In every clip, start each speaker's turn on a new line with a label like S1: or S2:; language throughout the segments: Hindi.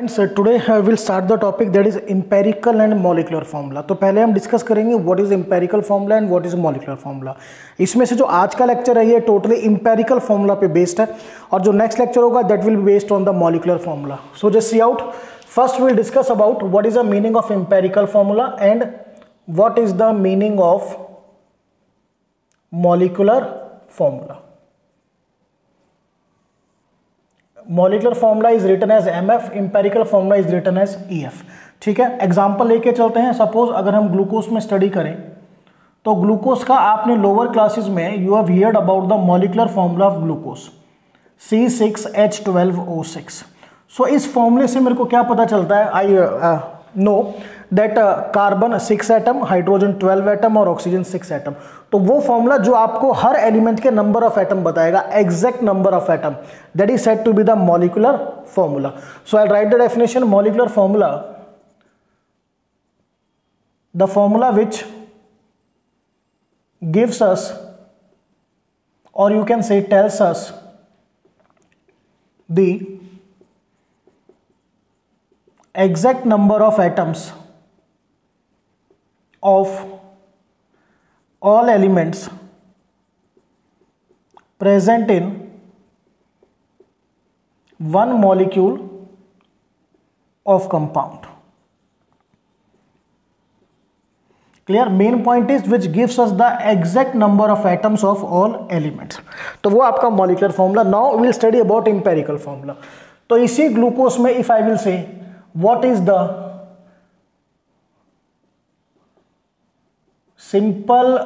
S1: And sir today I will start the topic that is empirical and molecular formula तो पहले हम डिस्कस करेंगे what is empirical formula and what is molecular formula इसमें से जो आज का लेक्चर है ये टोटली इम्पेरिकल फॉर्मूला पे बेस्ड है और जो नेक्स्ट लेक्चर होगा that will based on the molecular formula so just C out first will discuss about what is the meaning of empirical formula and what is the meaning of molecular formula molecular formula is written as M F empirical formula is written as E F ठीक है एग्जाम्पल लेके चलते हैं सपोज अगर हम ग्लूकोज में स्टडी करें तो ग्लूकोज का आपने लोअर क्लासेस में you have heard about the molecular formula of glucose C six H twelve O six so इस फॉर्मूले से मेरे को क्या पता चलता है I know uh, uh, no. That carbon six atom hydrogen twelve atom और ऑक्सीजन सिक्स एटम तो वो फॉर्मूला जो आपको हर एलिमेंट के नंबर ऑफ एटम बताएगा exact number of atom that is set to be the molecular formula so I write the definition molecular formula the formula which gives us or you can say tells us the exact number of atoms of all elements present in one molecule of compound clear main point is which gives us the exact number of atoms of all elements तो वो आपका molecular formula now will study about empirical formula तो इसी ग्लूकोस में if I will say what is the simple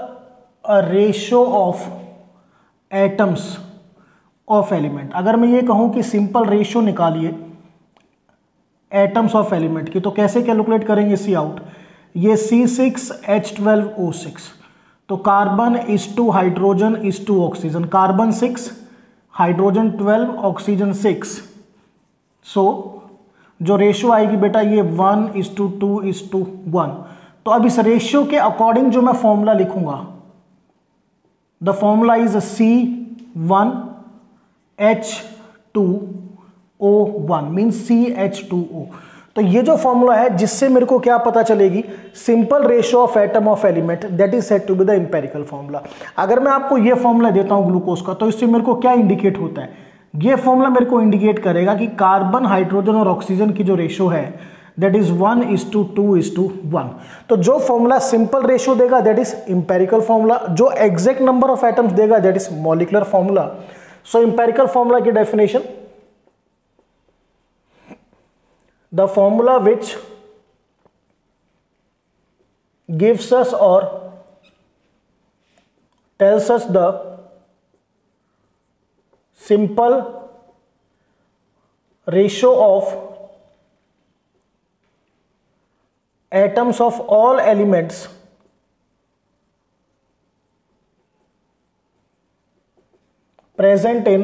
S1: ratio of atoms of element अगर मैं ये कहूँ कि सिंपल रेशो निकालिए एटम्स ऑफ एलिमेंट की तो कैसे कैलकुलेट करेंगे सी आउट ये C six H twelve O six तो carbon is to hydrogen is to oxygen carbon six hydrogen twelve oxygen six so जो रेशो आएगी बेटा ये one is to two is to one तो अब इस रेशियो के अकॉर्डिंग जो मैं फॉर्मूला लिखूंगा the formula is C one H two O one mean C H two O तो ये जो फॉर्मूला है जिससे मेरे को क्या पता चलेगी simple ratio of atom of element that is set to be the empirical formula अगर मैं आपको ये फॉर्मूला देता हूं ग्लूकोज का तो इससे मेरे को क्या इंडिकेट होता है ये फॉर्मूला मेरे को इंडिकेट करेगा कि कार्बन हाइड्रोजन और ऑक्सीजन की जो रेशियो है that is one is to two is to one तो जो फॉर्मूला सिंपल रेशियो देगा दैट इज इंपेरिकल फॉर्मूला जो एग्जैक्ट नंबर ऑफ एटम्स देगा that is molecular formula so empirical formula की definition the formula which gives us और tells us the simple ratio of atoms of all elements present in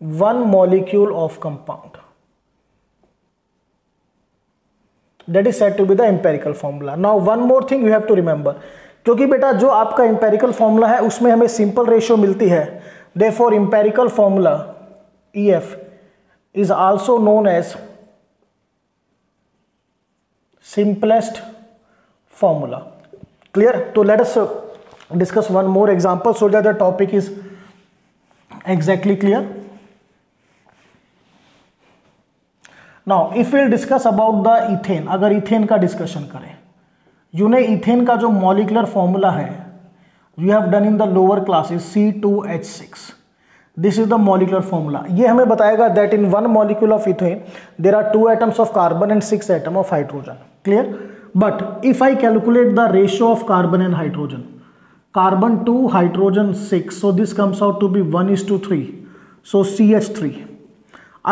S1: one molecule of compound that is said to be the empirical formula now one more thing you have to remember क्योंकि बेटा जो आपका empirical formula है उसमें हमें simple ratio मिलती है therefore empirical formula EF is also known as simplest formula clear so let us discuss one more example so that the topic is exactly clear now if we'll discuss about the ethane अगर इथेन का डिस्कशन करें यू ने इथेन का जो मॉलिकुलर फॉर्मूला है you have done in the lower classes C two H six this is the molecular formula ये हमें बताएगा that in one molecule of ethane there are two atoms of carbon and six atom of hydrogen clear but if I calculate the ratio of carbon and hydrogen carbon two hydrogen six so this comes out to be one is to three so C H three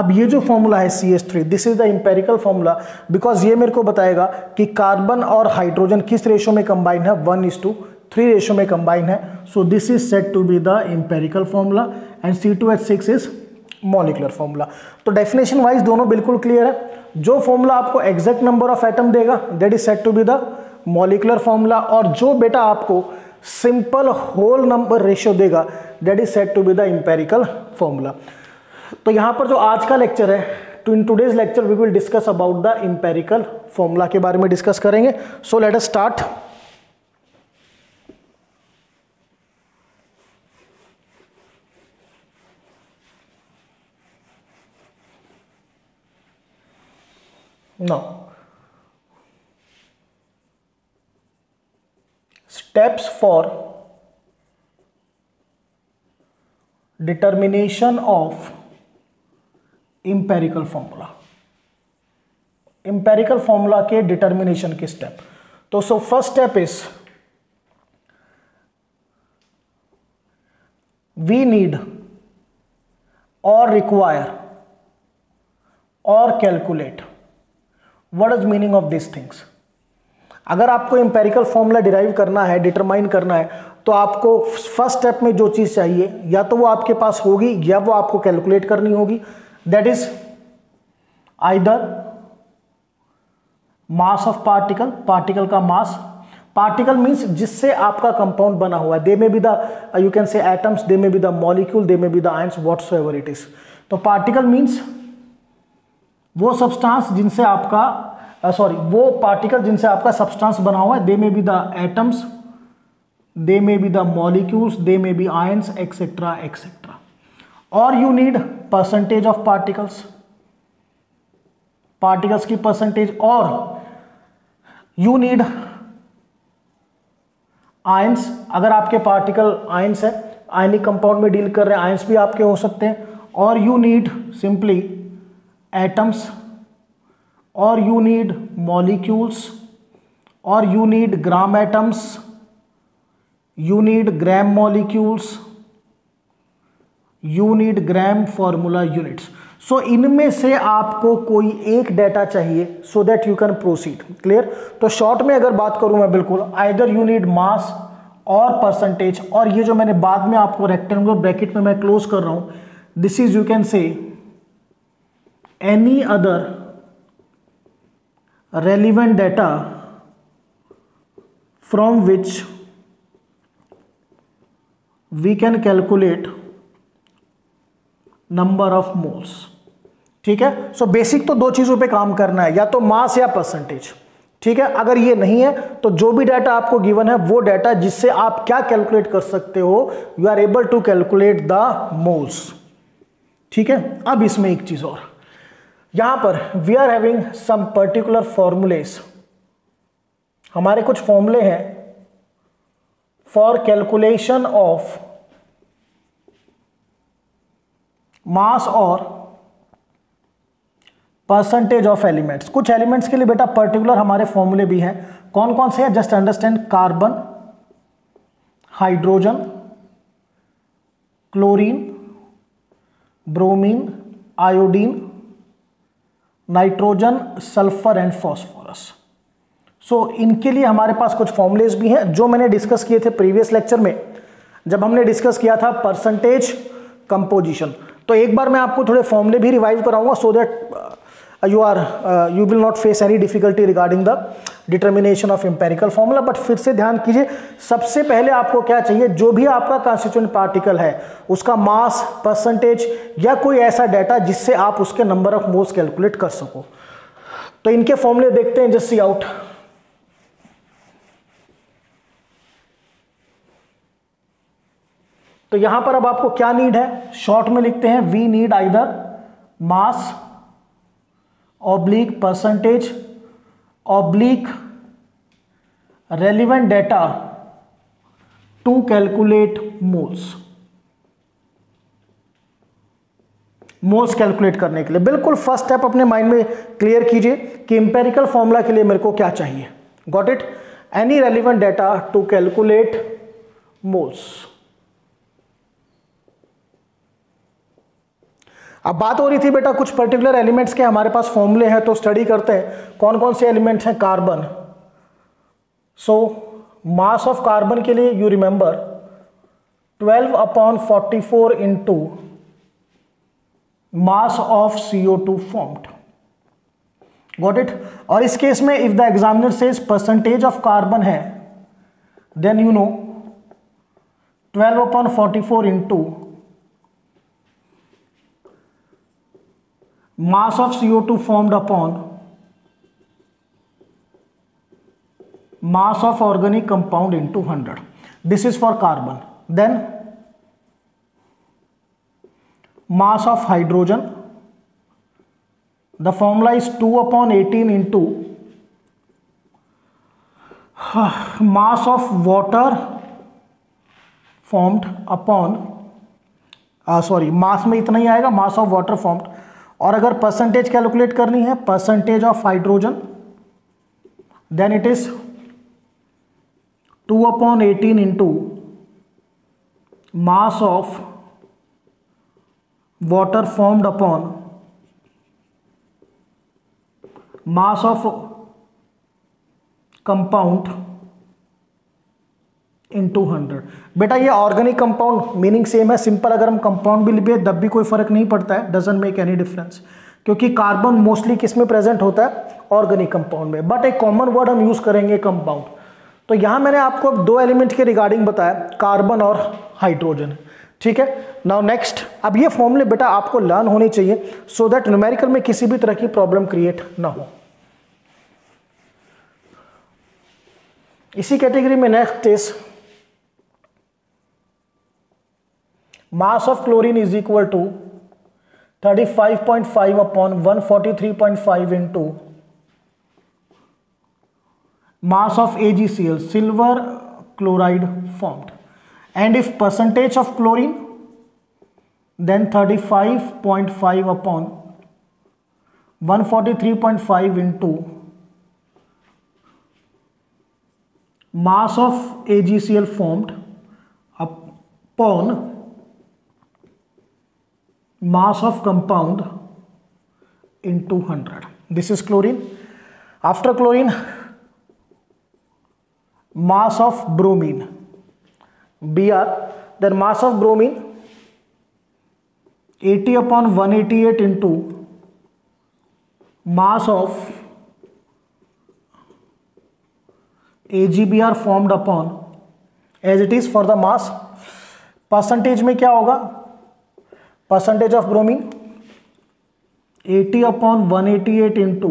S1: अब ये जो फॉर्मूला है C H three this is the empirical formula because ये मेरे को बताएगा कि कार्बन और हाइड्रोजन किस रेशियो में कंबाइन है one is to three ratio में कंबाइन है so this is set to be the empirical formula and C two H six is molecular formula तो डेफिनेशन वाइज दोनों बिल्कुल क्लियर है जो फॉर्मूला आपको एग्जैक्ट नंबर ऑफ एटम देगा that is set to be the molecular formula और जो बेटा आपको सिंपल होल नंबर रेशियो देगा that is set to be the empirical formula तो यहाँ पर जो आज का लेक्चर है to in today's lecture we will discuss about the empirical formula के बारे में डिस्कस करेंगे so let's start Now, steps for determination of empirical formula empirical formula के determination के step तो so first step is we need or require or calculate what is meaning of this things अगर आपको इंपेरिकल फॉर्मूला डिराइव करना है डिटरमाइन करना है तो आपको फर्स्ट स्टेप में जो चीज़ चाहिए या तो वो आपके पास होगी या वो आपको कैलकुलेट करनी होगी that is either mass of particle particle का मास पार्टिकल मीन्स जिससे आपका कंपाउंड बना हुआ है they may be the you can say atoms they may be the molecule they may be the ions whatsoever it is तो पार्टिकल मीन्स वो सब्सटेंस जिनसे आपका सॉरी वो पार्टिकल जिनसे आपका सब्सटेंस बना हुआ है they may be the atoms they may be the molecules they may be ions etcetera etcetera और you need percentage of particles particles की परसेंटेज और यू नीड आयंस अगर आपके पार्टिकल आयंस है आयनिक कंपाउंड में डील कर रहे हैं आयंस भी आपके हो सकते हैं और यू नीड सिंपली एटम्स और यू नीड मॉलिक्यूल्स और you need gram atoms you need gram molecules you need gram formula units so इनमें से आपको कोई एक डेटा चाहिए so that you can proceed clear तो शॉर्ट में अगर बात करूं मैं बिल्कुल आइदर यू नीड मास और परसेंटेज और ये जो मैंने बाद में आपको रेक्टेंगुलर ब्रैकेट में मैं क्लोज कर रहा हूं this is you can say any other relevant data from which we can calculate number of moles ठीक है सो so बेसिक तो दो चीजों पे काम करना है या तो मास या परसेंटेज ठीक है अगर ये नहीं है तो जो भी डाटा आपको गिवन है वो डाटा जिससे आप क्या कैलकुलेट कर सकते हो you are able to calculate the moles ठीक है अब इसमें एक चीज और यहां पर we are having some particular formulas हमारे कुछ फॉर्मूले हैं फॉर कैलकुलेशन ऑफ मास और परसेंटेज ऑफ एलिमेंट्स कुछ एलिमेंट्स के लिए बेटा पर्टिकुलर हमारे फॉर्मूले भी हैं कौन कौन से हैं just understand carbon hydrogen chlorine bromine iodine nitrogen sulphur and phosphorus so इनके लिए हमारे पास कुछ फॉर्मुलेज भी हैं जो मैंने डिस्कस किए थे प्रीवियस लेक्चर में जब हमने डिस्कस किया था परसेंटेज कंपोजिशन तो एक बार मैं आपको थोड़े फॉर्मुले भी रिवाइव कराऊंगा so so that Uh, you are uh, you will not face any difficulty regarding determination of empirical formula but फिर से ध्यान कीजिए सबसे पहले आपको क्या चाहिए जो भी आपका कॉन्स्टिट्यूंट पार्टिकल है उसका मास परसेंटेज या कोई ऐसा डाटा जिससे आप उसके नंबर ऑफ मोल्स कैलकुलेट कर सको तो इनके फॉर्मूले देखते हैं जस्ट सी आउट तो यहां पर अब आपको क्या नीड है शॉर्ट में लिखते हैं we need either mass oblique percentage oblique relevant data to calculate moles moles calculate करने के लिए बिल्कुल फर्स्ट स्टेप अपने माइंड में क्लियर कीजिए कि इंपेरिकल फॉर्मूला के लिए मेरे को क्या चाहिए got it any relevant data to calculate moles अब बात हो रही थी बेटा कुछ पर्टिकुलर एलिमेंट्स के हमारे पास फॉर्मूले हैं तो स्टडी करते हैं कौन कौन से एलिमेंट्स हैं carbon so mass of carbon के लिए you remember 12 upon 44 four into mass of CO two formed got it और इस केस में if the examiner says percentage of carbon है then you know 12 upon 44 four to mass of CO2 formed upon mass of organic compound into 100 this is for carbon then mass of hydrogen the formula is 2 upon 18 into mass of water formed upon uh, sorry mass में इतना ही आएगा मास ऑफ वाटर फॉर्म्ड और अगर परसेंटेज कैलकुलेट करनी है percentage of hydrogen then it is two upon eighteen into mass of water formed upon mass of compound into hundred बेटा ये ऑर्गेनिक कंपाउंड मीनिंग सेम है सिंपल अगर हम कंपाउंड भी लिखे तब भी कोई फर्क नहीं पड़ता है डजेंट मेक एनी डिफरेंस क्योंकि कार्बन मोस्टली किस में प्रेजेंट होता है ऑर्गेनिक कंपाउंड में बट एक कॉमन वर्ड हम यूज़ करेंगे कंपाउंड तो यहाँ मैंने आपको अब दो एलिमेंट के रिगार्डिंग बताया कार्बन और हाइड्रोजन ठीक है नाउ नेक्स्ट अब ये फॉर्मूले बेटा आपको लर्न होने चाहिए सो दैट न्यूमेरिकल में किसी भी तरह की प्रॉब्लम क्रिएट ना हो इसी कैटेगरी में next is mass of chlorine is equal to 35.5 upon 143.5 into mass of AgCl silver chloride formed and if percentage of chlorine then 35.5 upon 143.5 into mass of AgCl formed upon mass of compound into 100 this is chlorine after chlorine mass of bromine br then mass of bromine 80 upon 188 into mass of AgBr formed upon as it is for the mass percentage में क्या होगा percentage of bromine 80 upon 188 eighty eight into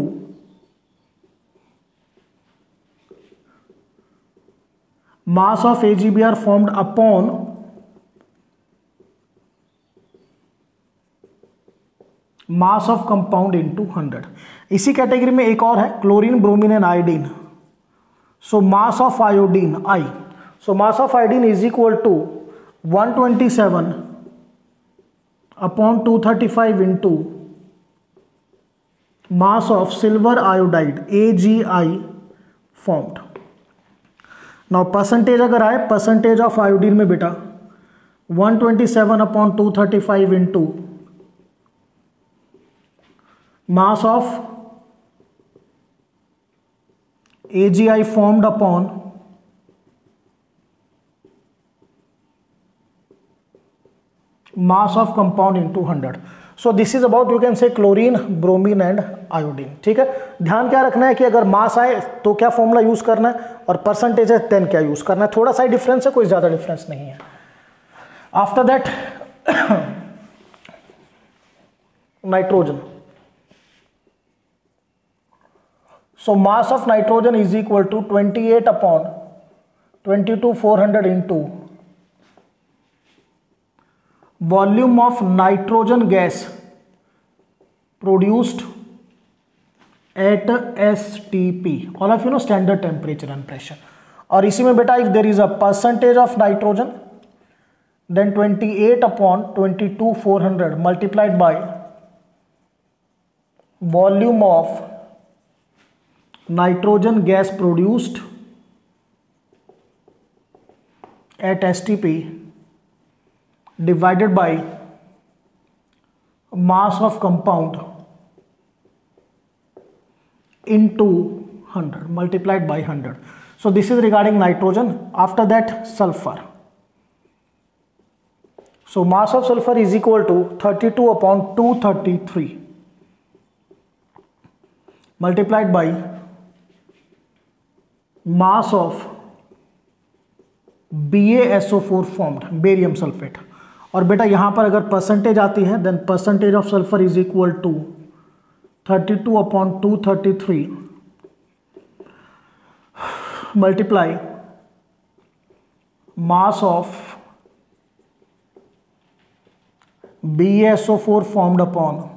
S1: mass of A G B R formed upon mass of compound to hundred इसी कैटेगरी में एक और है chlorine bromine and iodine so mass of iodine I so mass of iodine is equal to 127 upon two thirty five into mass of silver iodide A G I formed now percentage अगर आए परसेंटेज ऑफ आयोडीन में बेटा 127 twenty seven upon two thirty five into mass of A G I formed upon of compound into hundred so this is about you can say chlorine bromine and iodine ठीक है ध्यान क्या रखना है कि अगर मास आए तो क्या फॉर्मूला यूज करना है और परसेंटेज है तेन क्या यूज करना है थोड़ा सा ही डिफरेंस है कोई ज्यादा डिफरेंस नहीं है after that nitrogen so mass of nitrogen is equal to twenty eight upon twenty two hundred into volume of nitrogen gas produced at STP all of you know standard temperature and pressure और इसी में बेटा if there is a percentage of nitrogen then 28 upon 22400 multiplied by volume of nitrogen gas produced at STP divided by mass of compound into 100 multiplied by 100 so this is regarding nitrogen after that sulfur so mass of sulfur is equal to 32 upon 233 multiplied by mass of BaSO4 formed barium sulfate और बेटा यहां पर अगर परसेंटेज आती है then percentage of sulphur is equal to thirty two upon two thirty three multiply mass of B S O four formed upon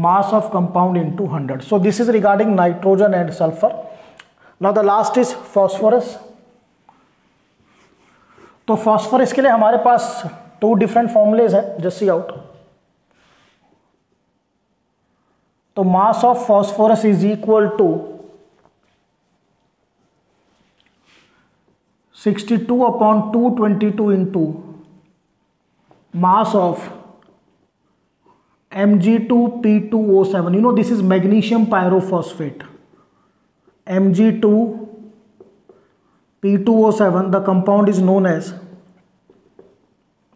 S1: mass of compound into hundred so this is regarding nitrogen and sulphur now the last is phosphorus तो फास्फोरस के लिए हमारे पास टू डिफरेंट फॉर्मुलेज हैं जस्ट सी आउट तो mass of phosphorus is equal to 62 upon 222 O seven you Mg2P2O7 this is magnesium pyrophosphate M G Mg2 P2O7, the compound is known as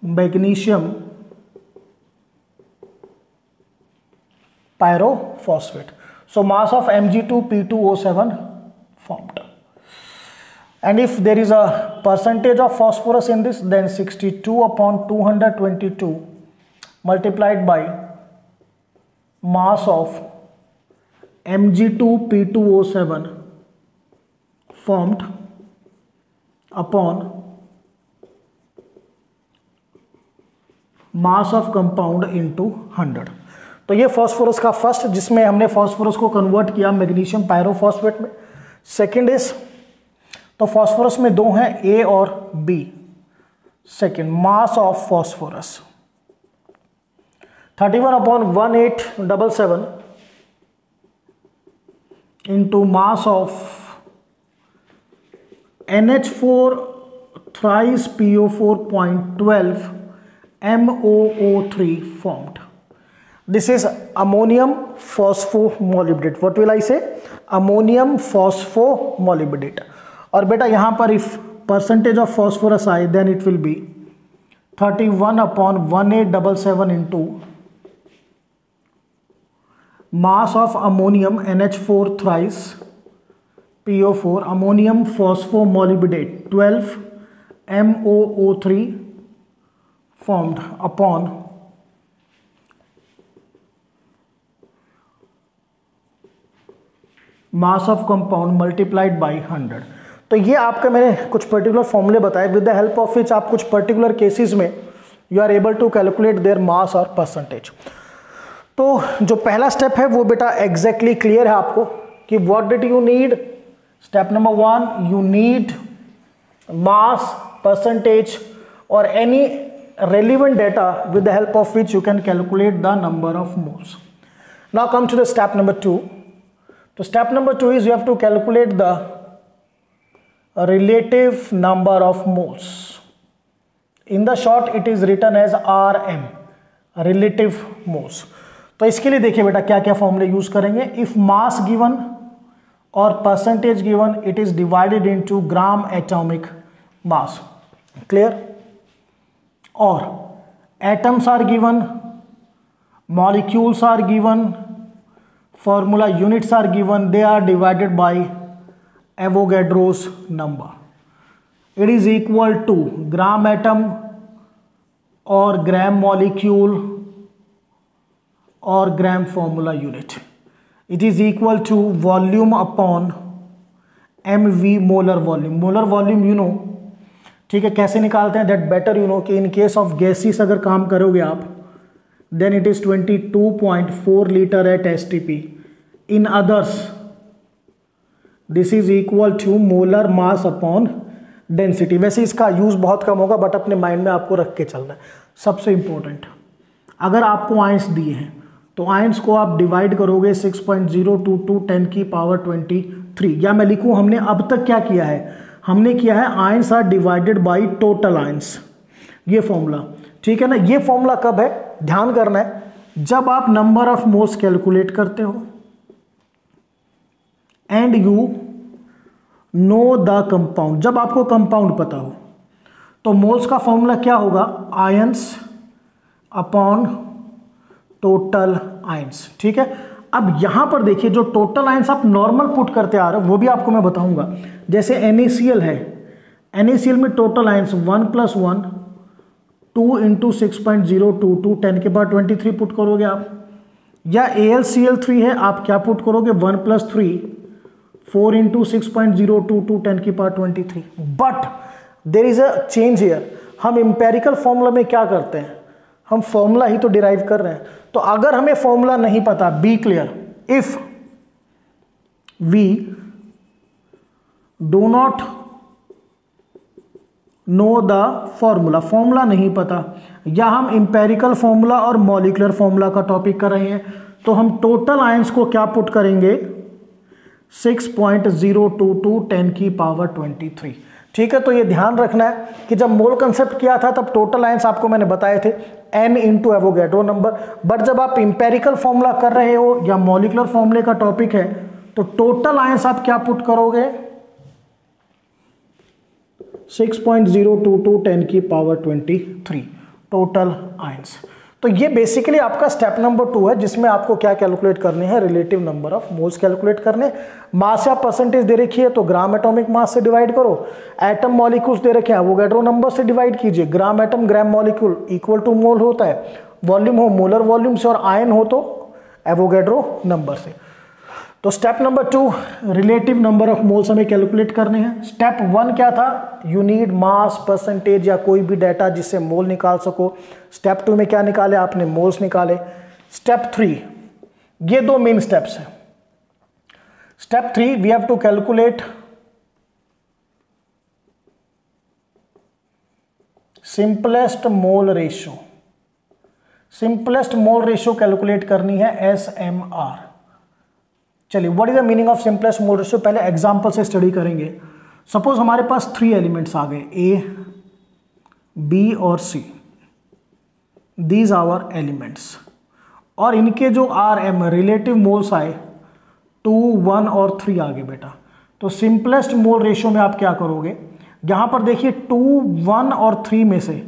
S1: magnesium pyrophosphate. So mass of Mg2P2O7 formed. And if there is a percentage of phosphorus in this, then 62 upon 222 multiplied by mass of Mg2P2O7 formed upon mass of compound into 100 तो ये फास्फोरस का फर्स्ट जिसमें हमने फास्फोरस को कन्वर्ट किया मैग्नीशियम पायरोफॉस्फेट में सेकेंड इज तो फास्फोरस में दो हैं ए और B second mass of phosphorus 31 one upon one eight double seven into mass of N H four thrice P O four point twelve M O O three formed this is ammonium phospholipidate will I say ammonium phospho phospholipidate और बेटा यहाँ पर इफ परसेंटेज ऑफ फॉस्फोरस आए then it will be thirty one upon one eight double seven into mass of ammonium N H four thrice PO4 ammonium phosphomolybdate 12 MOO3 formed upon mass of compound multiplied by hundred तो ये आपका मैंने कुछ पर्टिकुलर फॉर्मूले बताए with the help of which आप कुछ पर्टिकुलर केसेस में you are able to calculate their mass और परसेंटेज तो जो पहला स्टेप है वो बेटा एग्जैक्टली exactly क्लियर है आपको कि what did you need step number one you need mass percentage और any relevant data with the help of which you can calculate the number of moles now come to the step number two तो step number two is you have to calculate the relative number of moles in the short it is written as R M relative moles तो इसके लिए देखिए बेटा क्या क्या फॉर्मूले यूज करेंगे इफ मास गिवन और percentage given it is divided into gram atomic mass clear और atoms are given molecules are given formula units are given they are divided by Avogadro's number it is equal to gram atom और ग्राम मॉलिक्यूल और gram formula unit it is equal to volume upon M V molar volume molar volume you know ठीक है कैसे निकालते हैं दैट बेटर यू नो कि इन केस ऑफ गैसेस अगर काम करोगे आप then it is 22.4 litre at S T P in others this is equal to molar mass upon density वैसे इसका यूज़ बहुत कम होगा बट अपने माइंड में आपको रख के चलना है सबसे इंपॉर्टेंट अगर आपको आइंस दिए हैं तो आयंस को आप डिवाइड करोगे 6.022 10 की पावर 23 या मैं लिखूं हमने अब तक क्या किया है हमने किया है ions are divided by total ions ये फॉर्मूला ठीक है ना ये फॉर्मूला कब है ध्यान करना है जब आप नंबर ऑफ मोल्स कैलकुलेट करते हो and you know the compound जब आपको कंपाउंड पता हो तो मोल्स का फॉर्मूला क्या होगा आयंस अपॉन टोटल आइंस ठीक है अब यहां पर देखिए जो टोटल आइंस आप नॉर्मल पुट करते आ रहे हो वो भी आपको मैं बताऊंगा जैसे एन है एन में total ions one plus one two into six point zero two two ten के बाद ट्वेंटी थ्री पुट करोगे आप या A L C L three है आप क्या पुट करोगे one plus three four into six point zero two two ten की पार twenty three but there is a change here हम इम्पेरिकल फॉर्मूला में क्या करते हैं हम फॉर्मूला ही तो डिराइव कर रहे हैं तो अगर हमें फॉर्मूला नहीं पता be clear if we do not know the formula formula नहीं पता या हम इंपेरिकल फॉर्मूला और मॉलिकुलर फॉर्मूला का टॉपिक कर रहे हैं तो हम टोटल आयंस को क्या पुट करेंगे 6.022 10 की पावर 23 ठीक है तो ये ध्यान रखना है कि जब मोल कंसेप्ट किया था तब टोटल आयंस आपको मैंने बताए थे N into Avogadro number but जब आप इंपेरिकल फॉर्मूला कर रहे हो या मोलिकुलर फॉर्मूले का टॉपिक है तो टोटल आयंस आप क्या पुट करोगे 6.022 10 की पावर 23 टोटल आयंस तो ये बेसिकली आपका स्टेप नंबर टू है जिसमें आपको क्या कैलकुलेट करने हैं relative number of moles calculate करने मास या परसेंटेज दे रखी है तो ग्राम एटॉमिक मास से डिवाइड करो एटम मॉलिक्यूल्स दे रखे हैं तो, एवोगेड्रो नंबर से डिवाइड कीजिए gram atom gram molecule equal to mole होता है वॉल्यूम हो मोलर वॉल्यूम से और आयन हो तो एवोगेड्रो नंबर से तो step number two relative number of moles हमें कैलकुलेट करने हैं स्टेप वन क्या था यू नीड मास परसेंटेज या कोई भी डाटा जिससे मोल निकाल सको स्टेप टू में क्या निकाले आपने मोल्स निकाले स्टेप थ्री ये दो मेन स्टेप्स हैं step three we have to calculate simplest mole ratio simplest mole ratio calculate करनी है एस एम आर चलिए what is the meaning of simplest mode ratio पहले एग्जांपल से स्टडी करेंगे सपोज हमारे पास थ्री एलिमेंट्स आ गए ए बी और सी दीज आवर एलिमेंट्स और इनके जो आर एम रिलेटिव मोल्स आए टू वन और थ्री आ गए बेटा तो सिंपलेस्ट मोल रेशियो में आप क्या करोगे यहाँ पर देखिए टू वन और थ्री में से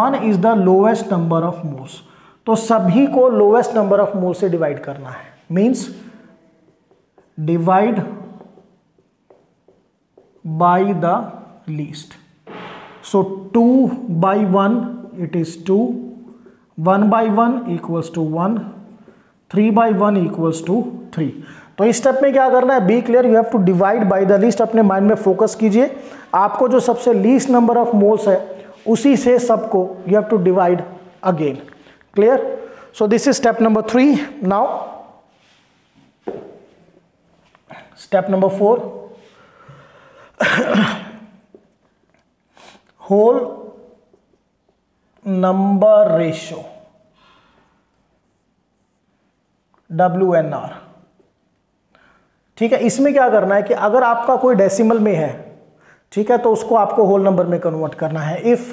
S1: one is the lowest number of moles तो सभी को लोवेस्ट नंबर ऑफ मोल से डिवाइड करना है means divide by the least so two by one it is to one by one equals to one three by one equals to three तो इस स्टेप में क्या करना है be clear you have to divide by the least अपने माइंड में फोकस कीजिए आपको जो सबसे लीस्ट नंबर ऑफ मोल्स है उसी से सबको you have to divide again clear so this is step number three now step number four whole number ratio W N R ठीक है इसमें क्या करना है कि अगर आपका कोई डेसिमल में है ठीक है तो उसको आपको होल नंबर में कन्वर्ट करना है if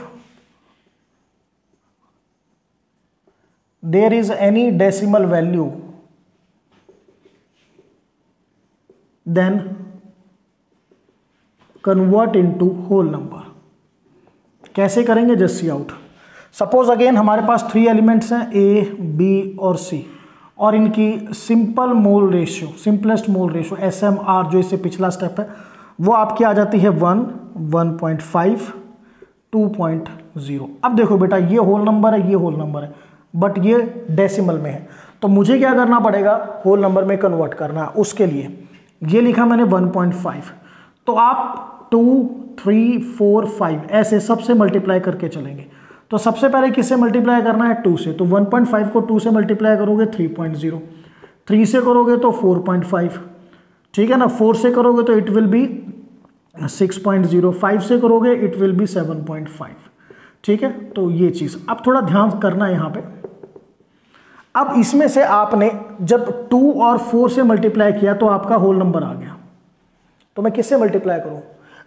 S1: there is any decimal value then convert into whole number कैसे करेंगे जस्ट सी आउट सपोज अगेन हमारे पास थ्री एलिमेंट्स हैं ए बी और सी और इनकी simple mole ratio simplest mole ratio S M R जो इससे पिछला स्टेप है वो आपकी आ जाती है one one point five two point zero अब देखो बेटा ये होल नंबर है ये होल नंबर है बट ये डेसिमल में है तो मुझे क्या करना पड़ेगा होल नंबर में कन्वर्ट करना है उसके लिए ये लिखा मैंने 1.5 तो आप टू थ्री फोर फाइव ऐसे सबसे मल्टीप्लाई करके चलेंगे तो सबसे पहले किससे मल्टीप्लाई करना है टू से तो 1.5 को टू से मल्टीप्लाई करोगे 3.0 3 से करोगे तो 4.5 ठीक है ना 4 से करोगे तो इट विल बी 6.0 फाइव से करोगे इट विल बी 7.5 ठीक है तो ये चीज़ अब थोड़ा ध्यान करना है यहाँ पर अब इसमें से आपने जब टू और फोर से मल्टीप्लाई किया तो आपका होल नंबर आ गया तो मैं किससे मल्टीप्लाई करूं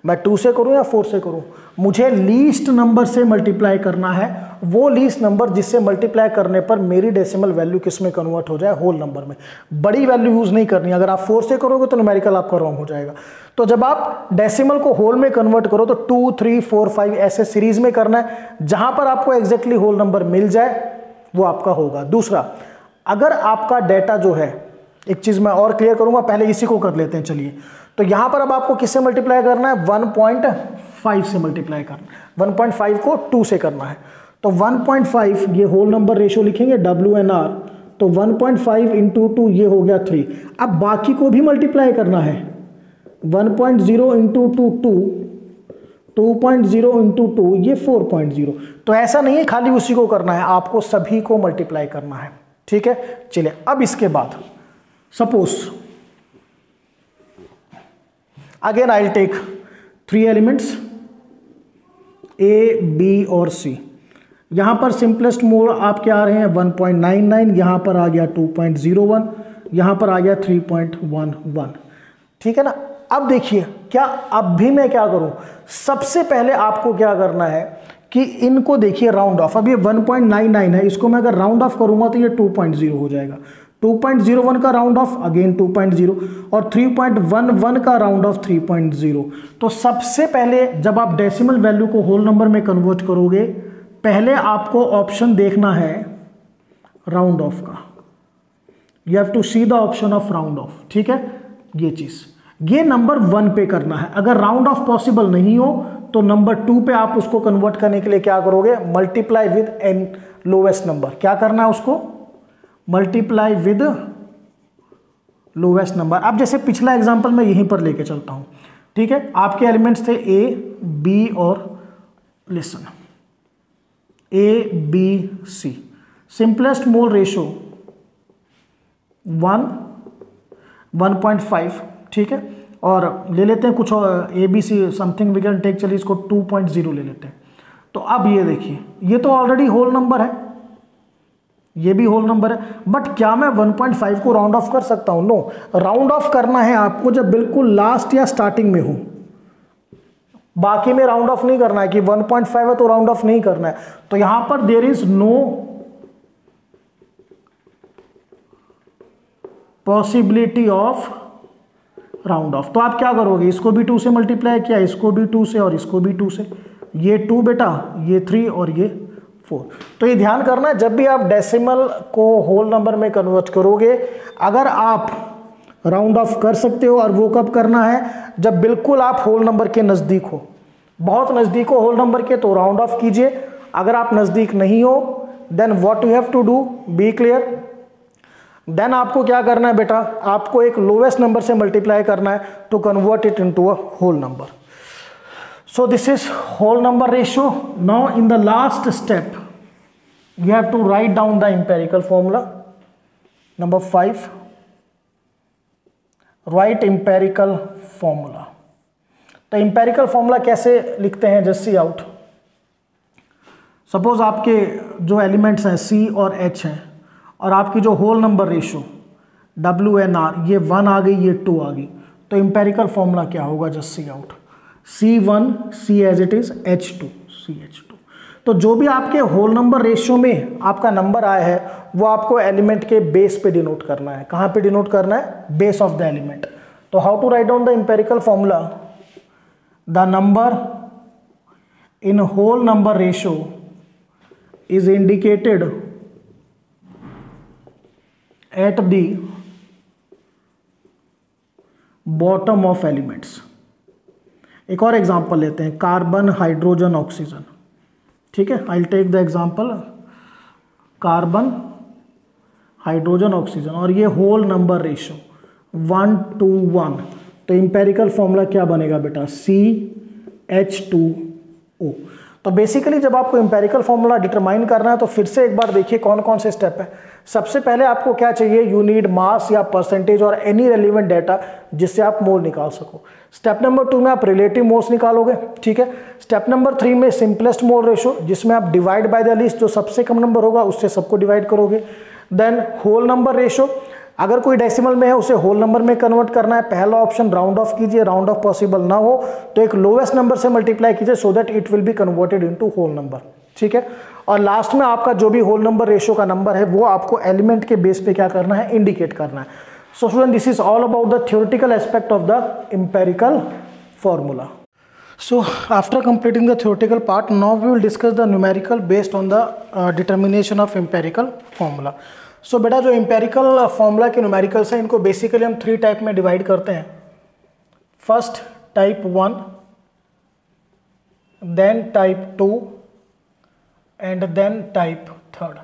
S1: मैं टू से करूं या फोर से करूं मुझे लीस्ट नंबर से मल्टीप्लाई करना है वो लीस्ट नंबर जिससे मल्टीप्लाई करने पर मेरी डेसिमल वैल्यू किस में कन्वर्ट हो जाए होल नंबर में बड़ी वैल्यू यूज़ नहीं करनी अगर आप फोर से करोगे तो न्यूमेरिकल आपका रॉन्ग हो जाएगा तो जब आप डेसिमल को होल में कन्वर्ट करो तो टू थ्री फोर फाइव ऐसे सीरीज में करना है जहां पर आपको एग्जैक्टली होल नंबर मिल जाए वो आपका होगा दूसरा अगर आपका डेटा जो है एक चीज़ मैं और क्लियर करूंगा पहले इसी को कर लेते हैं चलिए तो यहां पर अब आपको किससे मल्टीप्लाई करना है 1.5 से मल्टीप्लाई करना 1.5 को 2 से करना है तो 1.5 ये होल नंबर रेशियो लिखेंगे डब्ल्यू एन आर तो 1.5 पॉइंट फाइव इंटू टू ये हो गया थ्री अब बाकी को भी मल्टीप्लाई करना है 1.0 point zero into two two two point zero into two ये फोर पॉइंट जीरो तो ऐसा नहीं है खाली उसी को करना है आपको सभी को मल्टीप्लाई करना है ठीक है चलिए अब इसके बाद suppose again I take three elements A B और सी यहां पर सिंपलेस्ट मोड आपके आ रहे हैं 1.99 पॉइंट यहां पर आ गया 2.01 पॉइंट यहां पर आ गया 3.11 ठीक है ना अब देखिए क्या अब भी मैं क्या करूं सबसे पहले आपको क्या करना है कि इनको देखिए राउंड ऑफ अब ये 1.99 है इसको मैं अगर राउंड ऑफ करूंगा तो ये 2.0 हो जाएगा 2.01 का राउंड ऑफ अगेन 2.0 और 3.11 का राउंड ऑफ 3.0 तो सबसे पहले जब आप डेसिमल वैल्यू को होल नंबर में कन्वर्ट करोगे पहले आपको ऑप्शन देखना है राउंड ऑफ का you have to see the option of round off ठीक है ये चीज़ ये नंबर वन पे करना है अगर राउंड ऑफ पॉसिबल नहीं हो तो नंबर टू पे आप उसको कन्वर्ट करने के लिए क्या करोगे multiply with an lowest number क्या करना है उसको मल्टीप्लाई विद लोवेस्ट नंबर आप जैसे पिछला एग्जाम्पल मैं यहीं पर लेके चलता हूं ठीक है आपके एलिमेंट्स थे ए बी और listen A B C simplest mole ratio one one point five ठीक है और ले लेते हैं कुछ A B C something we can take चलिए इसको 2.0 ले लेते हैं तो अब ये देखिए ये तो ऑलरेडी होल नंबर है ये भी होल नंबर है बट क्या मैं 1.5 को राउंड ऑफ कर सकता हूँ नो राउंड ऑफ करना है आपको जब बिल्कुल लास्ट या स्टार्टिंग में हो बाकी में राउंड ऑफ नहीं करना है कि 1.5 है तो राउंड ऑफ नहीं करना है तो यहां पर there is no possibility of round off तो आप क्या करोगे इसको भी टू से मल्टीप्लाई किया इसको भी टू से और इसको भी टू से ये टू बेटा ये थ्री और ये फोर तो ये ध्यान करना जब भी आप डेसिमल को होल नंबर में कन्वर्ट करोगे अगर आप राउंड ऑफ कर सकते हो और वो कब करना है जब बिल्कुल आप होल नंबर के नज़दीक हो बहुत नज़दीक हो होल नंबर के तो राउंड ऑफ कीजिए अगर आप नज़दीक नहीं हो then what you have to do be clear then आपको क्या करना है बेटा आपको एक लोवेस्ट नंबर से मल्टीप्लाई करना है to convert it into a whole number so this is whole number ratio now in the last step you have to write down the empirical formula number five right empirical formula तो इंपेरिकल फॉर्मूला कैसे लिखते हैं जस्ट सी आउट सपोज आपके जो एलिमेंट्स हैं सी और एच हैं और आपकी जो whole number ratio W N R ये वन आ गई ये टू आ गई तो इम्पेरिकल फॉर्मूला क्या होगा just C out C one C as it is H two C H two तो जो भी आपके होल नंबर रेशियो में आपका नंबर आया है वो आपको एलिमेंट के बेस पे डिनोट करना है कहाँ पे डिनोट करना है बेस ऑफ द एलिमेंट तो how to write down the empirical formula the number in whole number ratio is indicated at the bottom of elements एक और एग्जांपल लेते हैं कार्बन हाइड्रोजन ऑक्सीजन ठीक है I take the example carbon hydrogen oxygen और ये whole number ratio one two one तो इंपेरिकल फॉर्मूला क्या बनेगा बेटा सी एच टू ओ तो बेसिकली जब आपको इंपेरिकल फॉर्मूला डिटरमाइन करना है तो फिर से एक बार देखिए कौन कौन से स्टेप है सबसे पहले आपको क्या चाहिए यू नीड मास या परसेंटेज और एनी रेलिवेंट डाटा जिससे आप मोल निकाल सको स्टेप नंबर टू में आप रिलेटिव मोल्स निकालोगे ठीक है स्टेप नंबर थ्री में सिंपलेस्ट मोल रेशो जिसमें आप डिवाइड बाय द लिस्ट जो सबसे कम नंबर होगा उससे सबको डिवाइड करोगे देन होल नंबर रेशो अगर कोई डेसिमल में है उसे होल नंबर में कन्वर्ट करना है पहला ऑप्शन राउंड ऑफ कीजिए राउंड ऑफ पॉसिबल ना हो तो एक लोवेस्ट नंबर से मल्टीप्लाई कीजिए so that it will be converted into whole number ठीक है और लास्ट में आपका जो भी होल नंबर रेशो का नंबर है वो आपको एलिमेंट के बेस पे क्या करना है इंडिकेट करना है so student this is all about the theoretical aspect of the empirical formula so after completing the theoretical part now we will discuss the numerical based on the determination of empirical formula so so, बेटा जो इम्पेरिकल फॉर्मूला के न्यूमेरिकल्स हैं इनको बेसिकली हम थ्री टाइप में डिवाइड करते हैं first type one then type two and then type third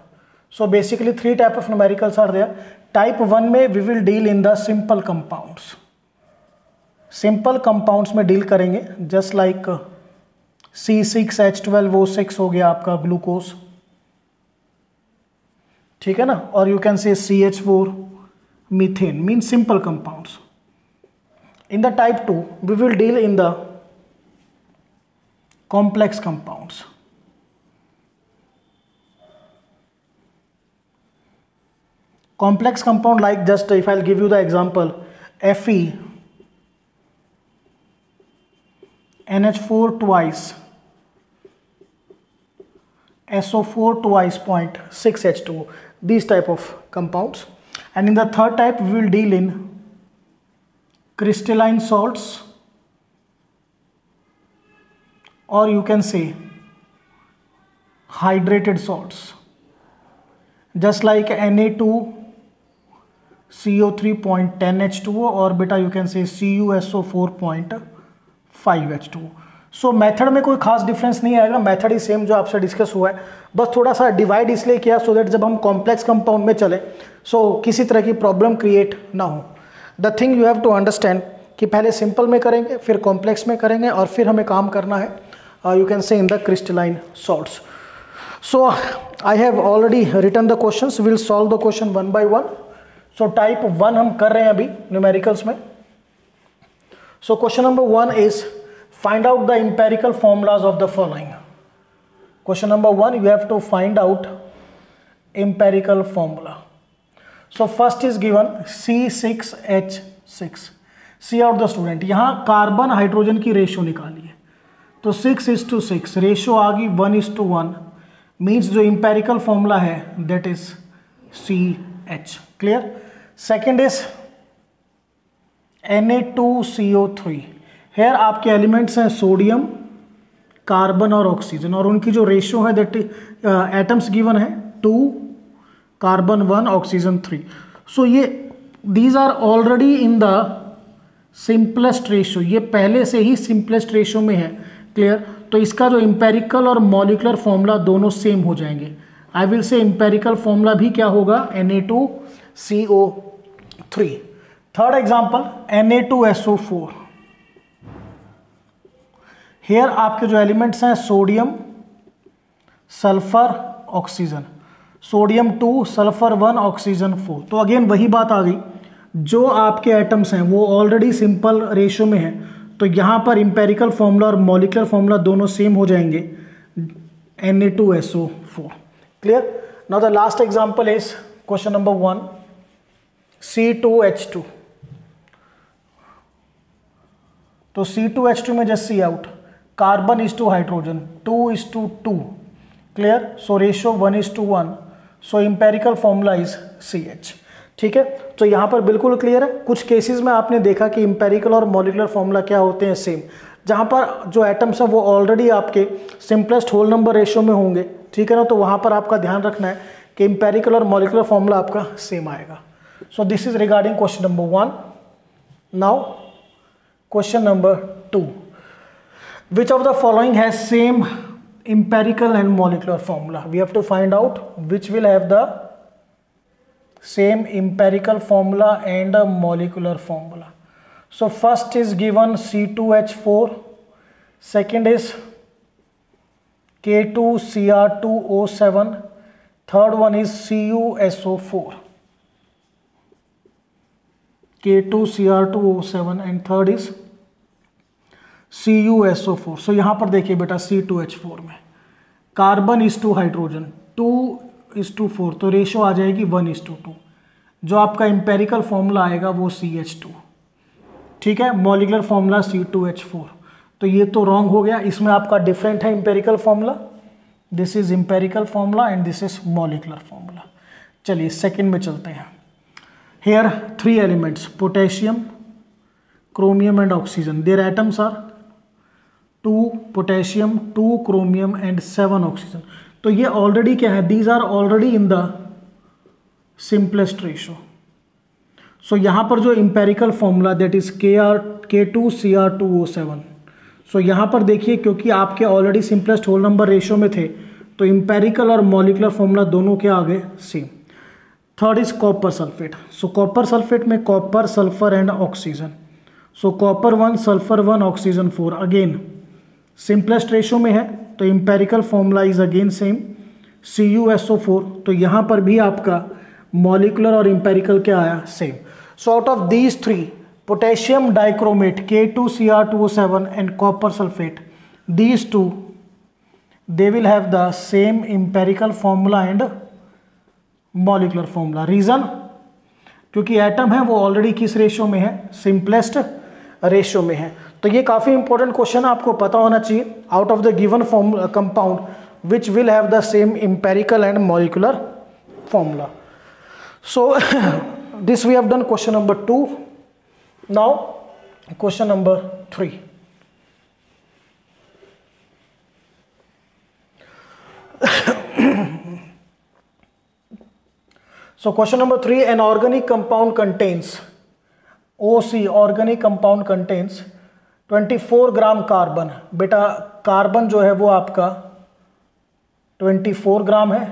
S1: so basically three type of numericals are there type one में we will deal in the simple compounds simple compounds में डील करेंगे just like C six H twelve O six हो गया आपका ग्लूकोज़ ठीक है ना और you can say C H four methane mean simple compound in the type two we will deal in the complex compound complex compound like just if I give you the example F E N H four twice SO four two twice point six H two these type of compounds and in the third type we will deal in crystalline salts or you can say hydrated salts just like Na2 CO3.10H2O or beta you can say CuSO4.5H2O so so, method में कोई खास डिफरेंस नहीं आएगा मेथड ही सेम जो आपसे डिस्कस हुआ है बस थोड़ा सा डिवाइड इसलिए किया सो so दैट जब हम कॉम्प्लेक्स कंपाउंड में चले सो so, किसी तरह की प्रॉब्लम क्रिएट ना हो the thing you have to understand कि पहले सिंपल में करेंगे फिर कॉम्प्लेक्स में करेंगे और फिर हमें काम करना है you can say in the crystalline salt so I have already written the question will solve the question one by one so type one हम कर रहे हैं अभी न्यूमेरिकल्स में so question number one is find out the empirical formulas of the following question number 1 you have to find out empirical formula so first is given C6H6 see out the student यहाँ कार्बन हाइड्रोजन की रेशो निकालिए तो six is to six ratio आ गई one is to one means जो इम्पेरिकल फॉर्मूला है that is C H clear second is N A two C O three here आपके एलिमेंट्स हैं सोडियम कार्बन और ऑक्सीजन और उनकी जो रेशियो है दैट एटम्स गिवन है two carbon one oxygen three so ये these are already in the simplest ratio ये पहले से ही सिंपलेस्ट रेशियो में है क्लियर तो इसका जो इम्पेरिकल और मॉलिकुलर फॉर्मूला दोनों सेम हो जाएंगे I will say empirical formula भी क्या होगा N A two C O three third example N A two S O four here आपके जो एलिमेंट्स हैं sodium sulphur oxygen sodium two sulphur one oxygen four तो अगेन वही बात आ गई जो आपके एटम्स हैं वो ऑलरेडी सिंपल रेशियो में हैं तो यहाँ पर इम्पेरिकल फॉर्मूला और मॉलिकुलर फॉर्मूला दोनों सेम हो जाएंगे N A two S O four clear now the last example is question number one C two H two तो सी टू एच टू में just C out carbon is to hydrogen two is to two clear so ratio one is to one so empirical formula is C H ठीक है तो यहाँ पर बिल्कुल क्लियर है कुछ केसेस में आपने देखा कि इम्पेरिकल और मोलिकुलर फॉर्मूला क्या होते हैं सेम जहाँ पर जो एटम्स हैं वो ऑलरेडी आपके सिंपलेस्ट होल नंबर रेशियो में होंगे ठीक है ना तो वहाँ पर आपका ध्यान रखना है कि इम्पेरिकल और मोलिकुलर फॉर्मूला आपका सेम आएगा so this is regarding question number one now question number two which of the following has same empirical and molecular formula we have to find out which will have the same empirical formula and a molecular formula so first is given C2H4 second is K2Cr2O7 third one is CuSO4 K2Cr2O7 and third is C U S O four so यहाँ पर देखिए बेटा सी टू एच फोर में carbon is to hydrogen two is to four तो रेशो आ जाएगी वन इज टू टू जो आपका एम्पेरिकल फॉर्मूला आएगा वो सी एच टू ठीक है molecular formula C two H four तो ये तो रॉन्ग हो गया इसमें आपका डिफरेंट है empirical formula this is empirical formula and this is molecular formula चलिए सेकेंड में चलते हैं here three elements potassium chromium and oxygen there atoms are two potassium two chromium and seven oxygen तो ये ऑलरेडी क्या है these are already in the simplest ratio so यहाँ पर जो empirical formula that is K R K two C R two O seven so यहाँ पर देखिए क्योंकि आपके already simplest whole number ratio में थे तो इम्पेरिकल और मॉलिकुलर फॉर्मूला दोनों के आगे same third is copper sulphate so copper sulphate में copper sulphur and oxygen so copper one sulphur one oxygen four again simplest ratio में है तो empirical formula is again same C U S O four तो यहाँ पर भी आपका मॉलिकुलर और इम्पेरिकल क्या आया same so out of these three potassium dichromate K two C R two O seven and copper sulphate these two they will have the same empirical formula and molecular formula reason क्योंकि एटम है वो ऑलरेडी किस रेशियो में है सिंपलेस्ट रेशियो में है तो ये काफ़ी इंपॉर्टेंट क्वेश्चन आपको पता होना चाहिए out of the given form compound which will have the same empirical and molecular formula so this we have done question number two now question number three so question number three an organic compound contains O C organic compound contains 24 gram carbon बेटा कार्बन जो है वो आपका 24 ग्राम है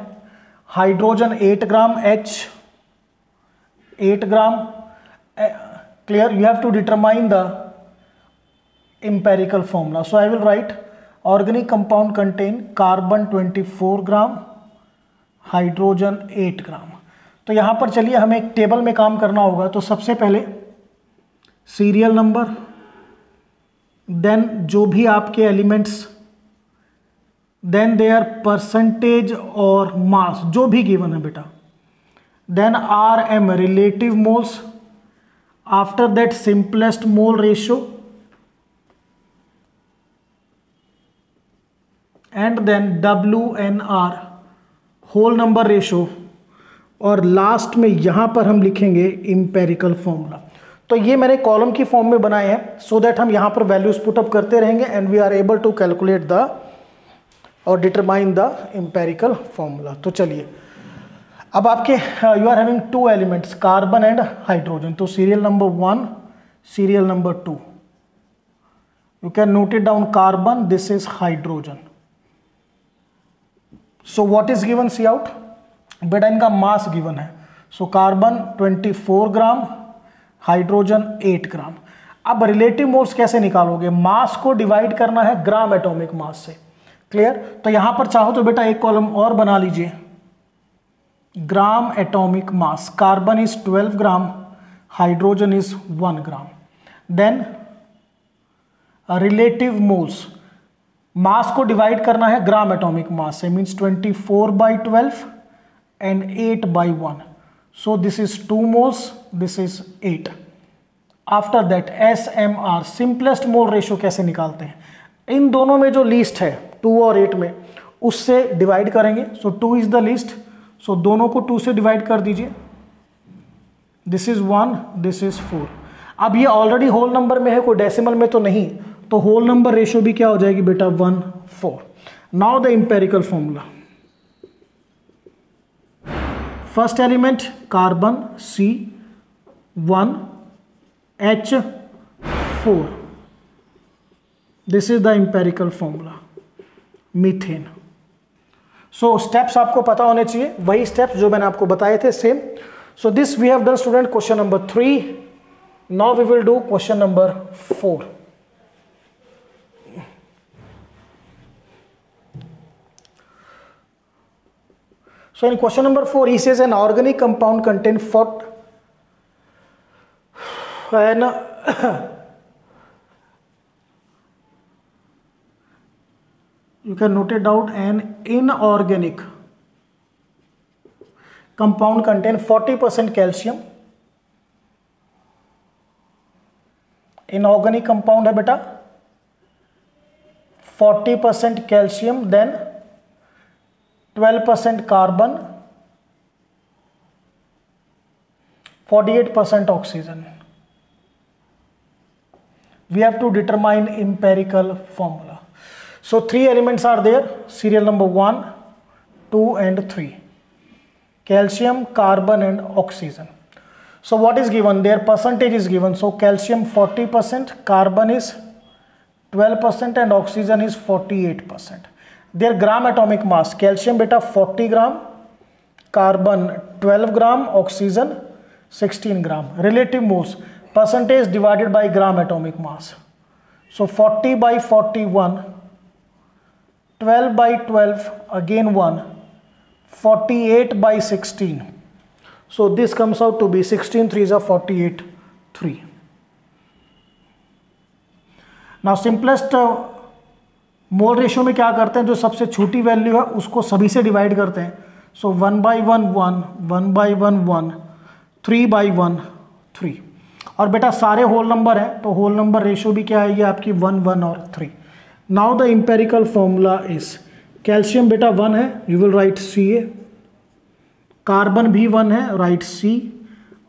S1: hydrogen 8 gram H 8 gram clear you have to determine the formula so I will write organic compound contain carbon twenty 24 gram hydrogen 8 gram तो यहाँ पर चलिए हमें एक टेबल में काम करना होगा तो सबसे पहले सीरियल नंबर देन जो भी आपके elements then they are percentage और मास जो भी गिवन है बेटा then R M relative moles after that simplest mole ratio and then W N R whole number ratio और लास्ट में यहां पर हम लिखेंगे इंपेरिकल फॉर्मूला तो ये मैंने कॉलम की फॉर्म में बनाए हैं सो दैट हम यहाँ पर वैल्यूज पुटअप करते रहेंगे and we are able to calculate the और डिटरमाइन द इम्पेरिकल फॉर्मूला तो चलिए अब आपके you are having two elements carbon and hydrogen तो serial number one serial number two you can note it down carbon this is hydrogen so what is given see out बेटा इनका मास गिवन है so carbon 24 gram hydrogen eight gram अब रिलेटिव मोल्स कैसे निकालोगे मास को डिवाइड करना है ग्राम एटॉमिक मास से क्लियर तो यहां पर चाहो तो बेटा एक कॉलम और बना लीजिए gram atomic mass carbon is 12 gram hydrogen is 1 gram then relative moles mass को डिवाइड करना है ग्राम एटॉमिक मास से means 24 by twelve and 8 by one So this is 2 moles, this is 8. After that S M R simplest mole ratio कैसे निकालते हैं इन दोनों में जो लिस्ट है टू और एट में उससे डिवाइड करेंगे so two is the least so दोनों को टू से डिवाइड कर दीजिए this is one this is four अब ये ऑलरेडी होल नंबर में है कोई डेसिमल में तो नहीं तो होल नंबर रेशियो भी क्या हो जाएगी बेटा one four now the empirical formula first element carbon C one H four this is the empirical formula methane so steps आपको पता होने चाहिए वही स्टेप्स जो मैंने आपको बताए थे same so this we have done student question number three now we will do question number four So in question number 4 he says an organic compound contains 40 an uh, you can note it out an inorganic compound contain 40% calcium inorganic compound है बेटा 40% calcium then 12% carbon 48% oxygen we have to determine empirical formula so three elements are there serial number 1 2 and 3 calcium carbon and oxygen so what is given their percentage is given so calcium 40% carbon is 12% and oxygen is 48% their gram atomic mass calcium beta 40 gram carbon 12 gram oxygen 16 gram relative moles percentage divided by gram atomic mass so 40 by 41 12 by 12 again 1 48 by 16 so this comes out to be 16 3 is a 48 3 now simplest uh, mole ratio में क्या करते हैं जो सबसे छोटी वैल्यू है उसको सभी से डिवाइड करते हैं so one by one one one by one one three by one three और बेटा सारे होल नंबर हैं तो होल नंबर रेशो भी क्या आएगी आपकी वन वन और three now the empirical formula is calcium बेटा वन है you will write C A carbon भी वन है राइट सी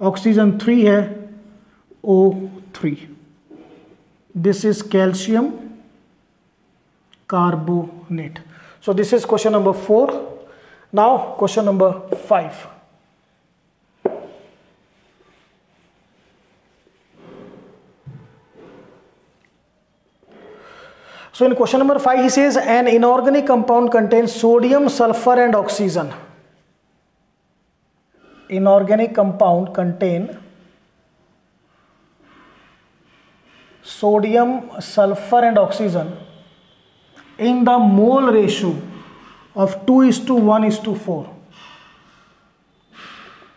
S1: ऑक्सीजन थ्री है O three this is calcium carbonate. So this is question number 4. Now question number 5. So in question number 5 he says an inorganic compound contains sodium, sulfur and oxygen. Inorganic compound contain sodium, sulfur and oxygen in the mole ratio of 2 is to 1 is to 4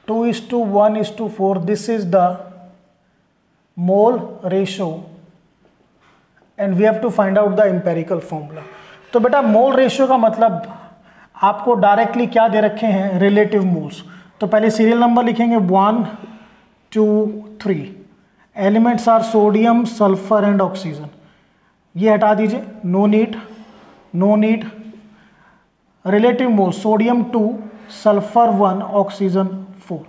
S1: 2 is to 1 is to 4 this is the mole ratio and we have to find out the empirical formula तो बेटा मोल रेशियो का मतलब आपको डायरेक्टली क्या दे रखे हैं रिलेटिव मोल्स तो पहले सीरियल नंबर लिखेंगे one two three elements are sodium sulphur and oxygen ये हटा दीजिए no NEET no need relative mole sodium two sulphur one oxygen four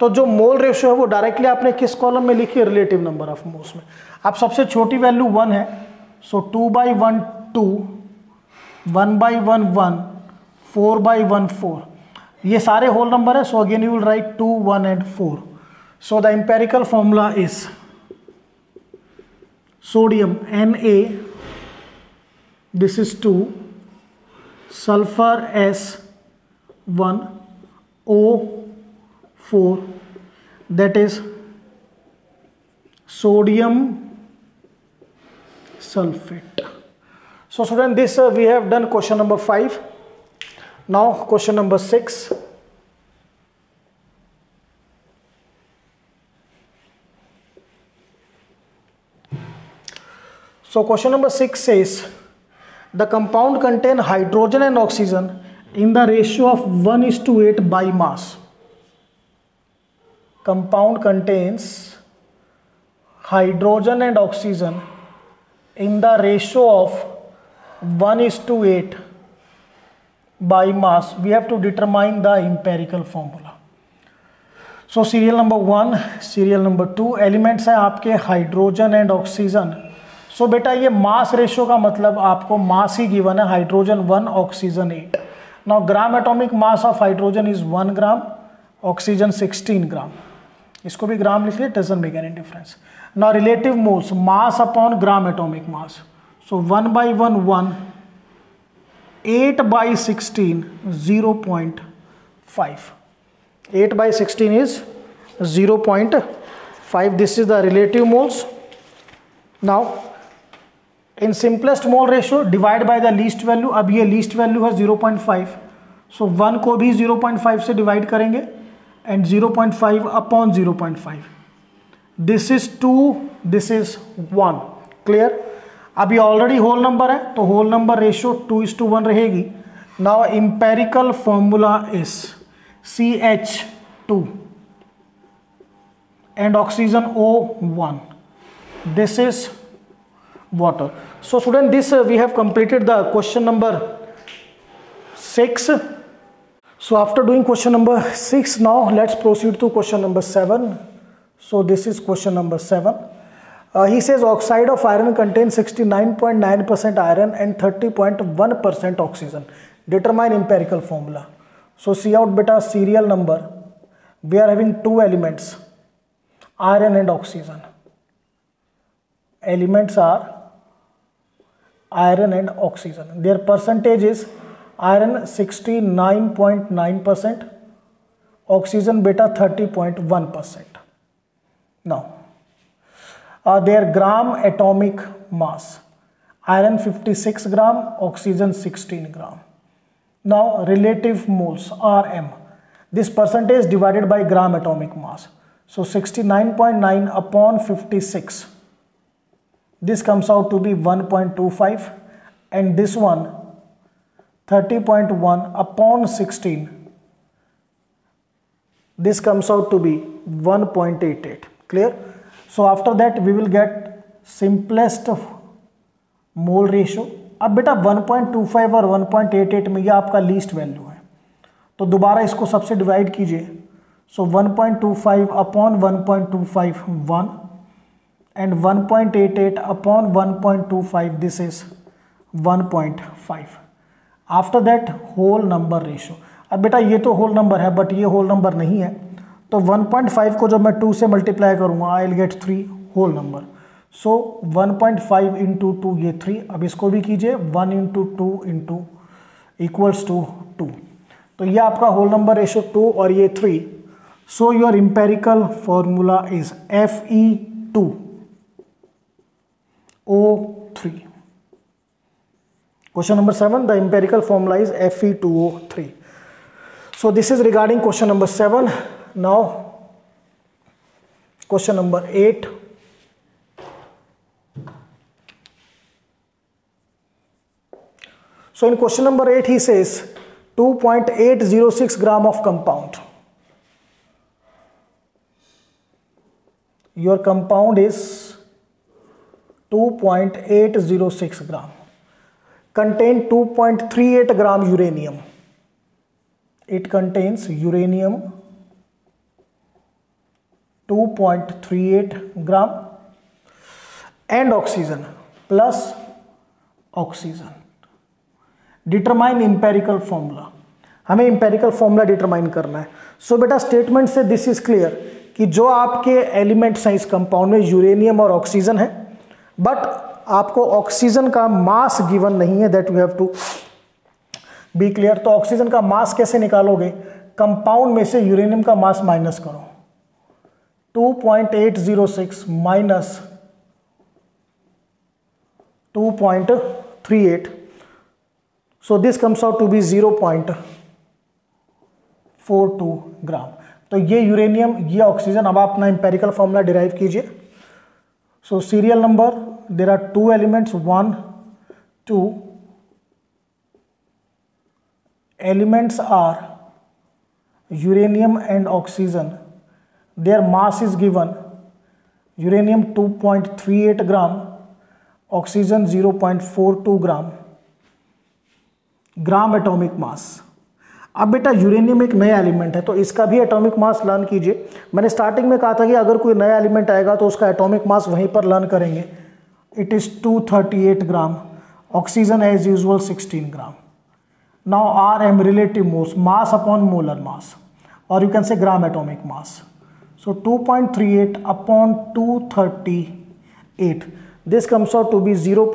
S1: तो जो मोल रेशियो है वो डायरेक्टली आपने किस कॉलम में लिखी रिलेटिव नंबर ऑफ मोल्स में आप सबसे छोटी वैल्यू वन है so two by one two one by one one four by one four ये सारे होल नंबर है so again you will write two one and four so the empirical formula is sodium N A this is 2 sulfur s 1 o 4 that is sodium sulfate so student this uh, we have done question number 5 now question number 6 so question number 6 says the compound contain hydrogen and oxygen in the ratio of 1 is to 8 by mass. Compound contains hydrogen and oxygen in the ratio of 1 is to 8 by mass. We have to determine the empirical formula. So serial number one, serial number two elements are आपके hydrogen and oxygen. So so, बेटा ये मास रेशियो का मतलब आपको मास ही गिवन है hydrogen one oxygen eight now gram atomic mass of hydrogen is one gram oxygen sixteen gram इसको भी ग्राम लिख लिया doesn't make any difference now relative moles mass upon gram atomic mass so one by one one eight by sixteen zero point five eight by sixteen is zero point five this is the relative moles now in simplest mole ratio divide by the least value अब ये लीस्ट वैल्यू है 0.5 सो वन को भी 0.5 से डिवाइड करेंगे and 0.5 upon zero this is two this is one clear अब ये ऑलरेडी होल नंबर है तो whole number ratio two is to one रहेगी now empirical formula is C H two and oxygen O one this is water So student this uh, we have completed the question number 6. So after doing question number 6 now let's proceed to question number 7. So this is question number 7. Uh, he says oxide of iron contains 69.9% iron and 30.1% oxygen. Determine empirical formula. So see out beta serial number. We are having two elements iron and oxygen. Elements are iron and oxygen. Their percentage is iron 69.9%, oxygen beta 30.1%. Now, uh, their gram atomic mass, iron 56 gram, oxygen 16 gram. Now, relative moles, RM, this percentage divided by gram atomic mass. So, 69.9 upon 56 this comes out to be 1.25 and this one 30.1 upon 16 this comes out to be 1.88 clear so after that we will get simplest mole ratio अब बेटा 1.25 और 1.88 में ये आपका लीस्ट वैल्यू है तो दोबारा इसको सबसे डिवाइड कीजिए so so 1.25 upon 1.25 one and 1.88 this is one point five after that whole number ratio अब बेटा ये तो होल नंबर है बट ये होल नंबर नहीं है तो 1.5 को जब मैं 2 से मल्टीप्लाई करूंगा I will get three whole number so 1.5 point five into two ये थ्री अब इसको भी कीजिए one into two into equals to two तो ये आपका होल नंबर रेशो टू और ये three so your empirical formula is F E two O3. Question number 7, the empirical formula is Fe2O3. So this is regarding question number 7. Now, question number 8. So in question number 8 he says 2.806 gram of compound. Your compound is 2.806 gram contain 2.38 gram uranium it contains uranium 2.38 gram and oxygen plus oxygen determine empirical formula हमें इंपेरिकल फॉर्मूला डिटरमाइन करना है सो so, बेटा स्टेटमेंट से दिस इज क्लियर कि जो आपके एलिमेंट इस कंपाउंड में यूरेनियम और ऑक्सीजन है बट आपको ऑक्सीजन का मास गिवन नहीं है that you have to be clear तो ऑक्सीजन का मास कैसे निकालोगे कंपाउंड में से यूरेनियम का मास माइनस करो 2.806 minus 2.38 so this comes out to be 0.42 gram तो ये यूरेनियम ये ऑक्सीजन अब आप अपना एम्पेरिकल फॉर्मूला डिराइव कीजिए So serial number, there are two elements, one, two. Elements are uranium and oxygen. Their mass is given, uranium 2.38 gram, oxygen 0.42 gram, gram atomic mass. अब बेटा यूरेनियम एक नया एलिमेंट है तो इसका भी एटॉमिक मास लर्न कीजिए मैंने स्टार्टिंग में कहा था कि अगर कोई नया एलिमेंट आएगा तो उसका एटॉमिक मास वहीं पर लर्न करेंगे it is 238 gram oxygen as usual 16 gram now R M relative moles mass upon molar mass और you can say gram atomic mass so 2.38 upon two this comes out to be zero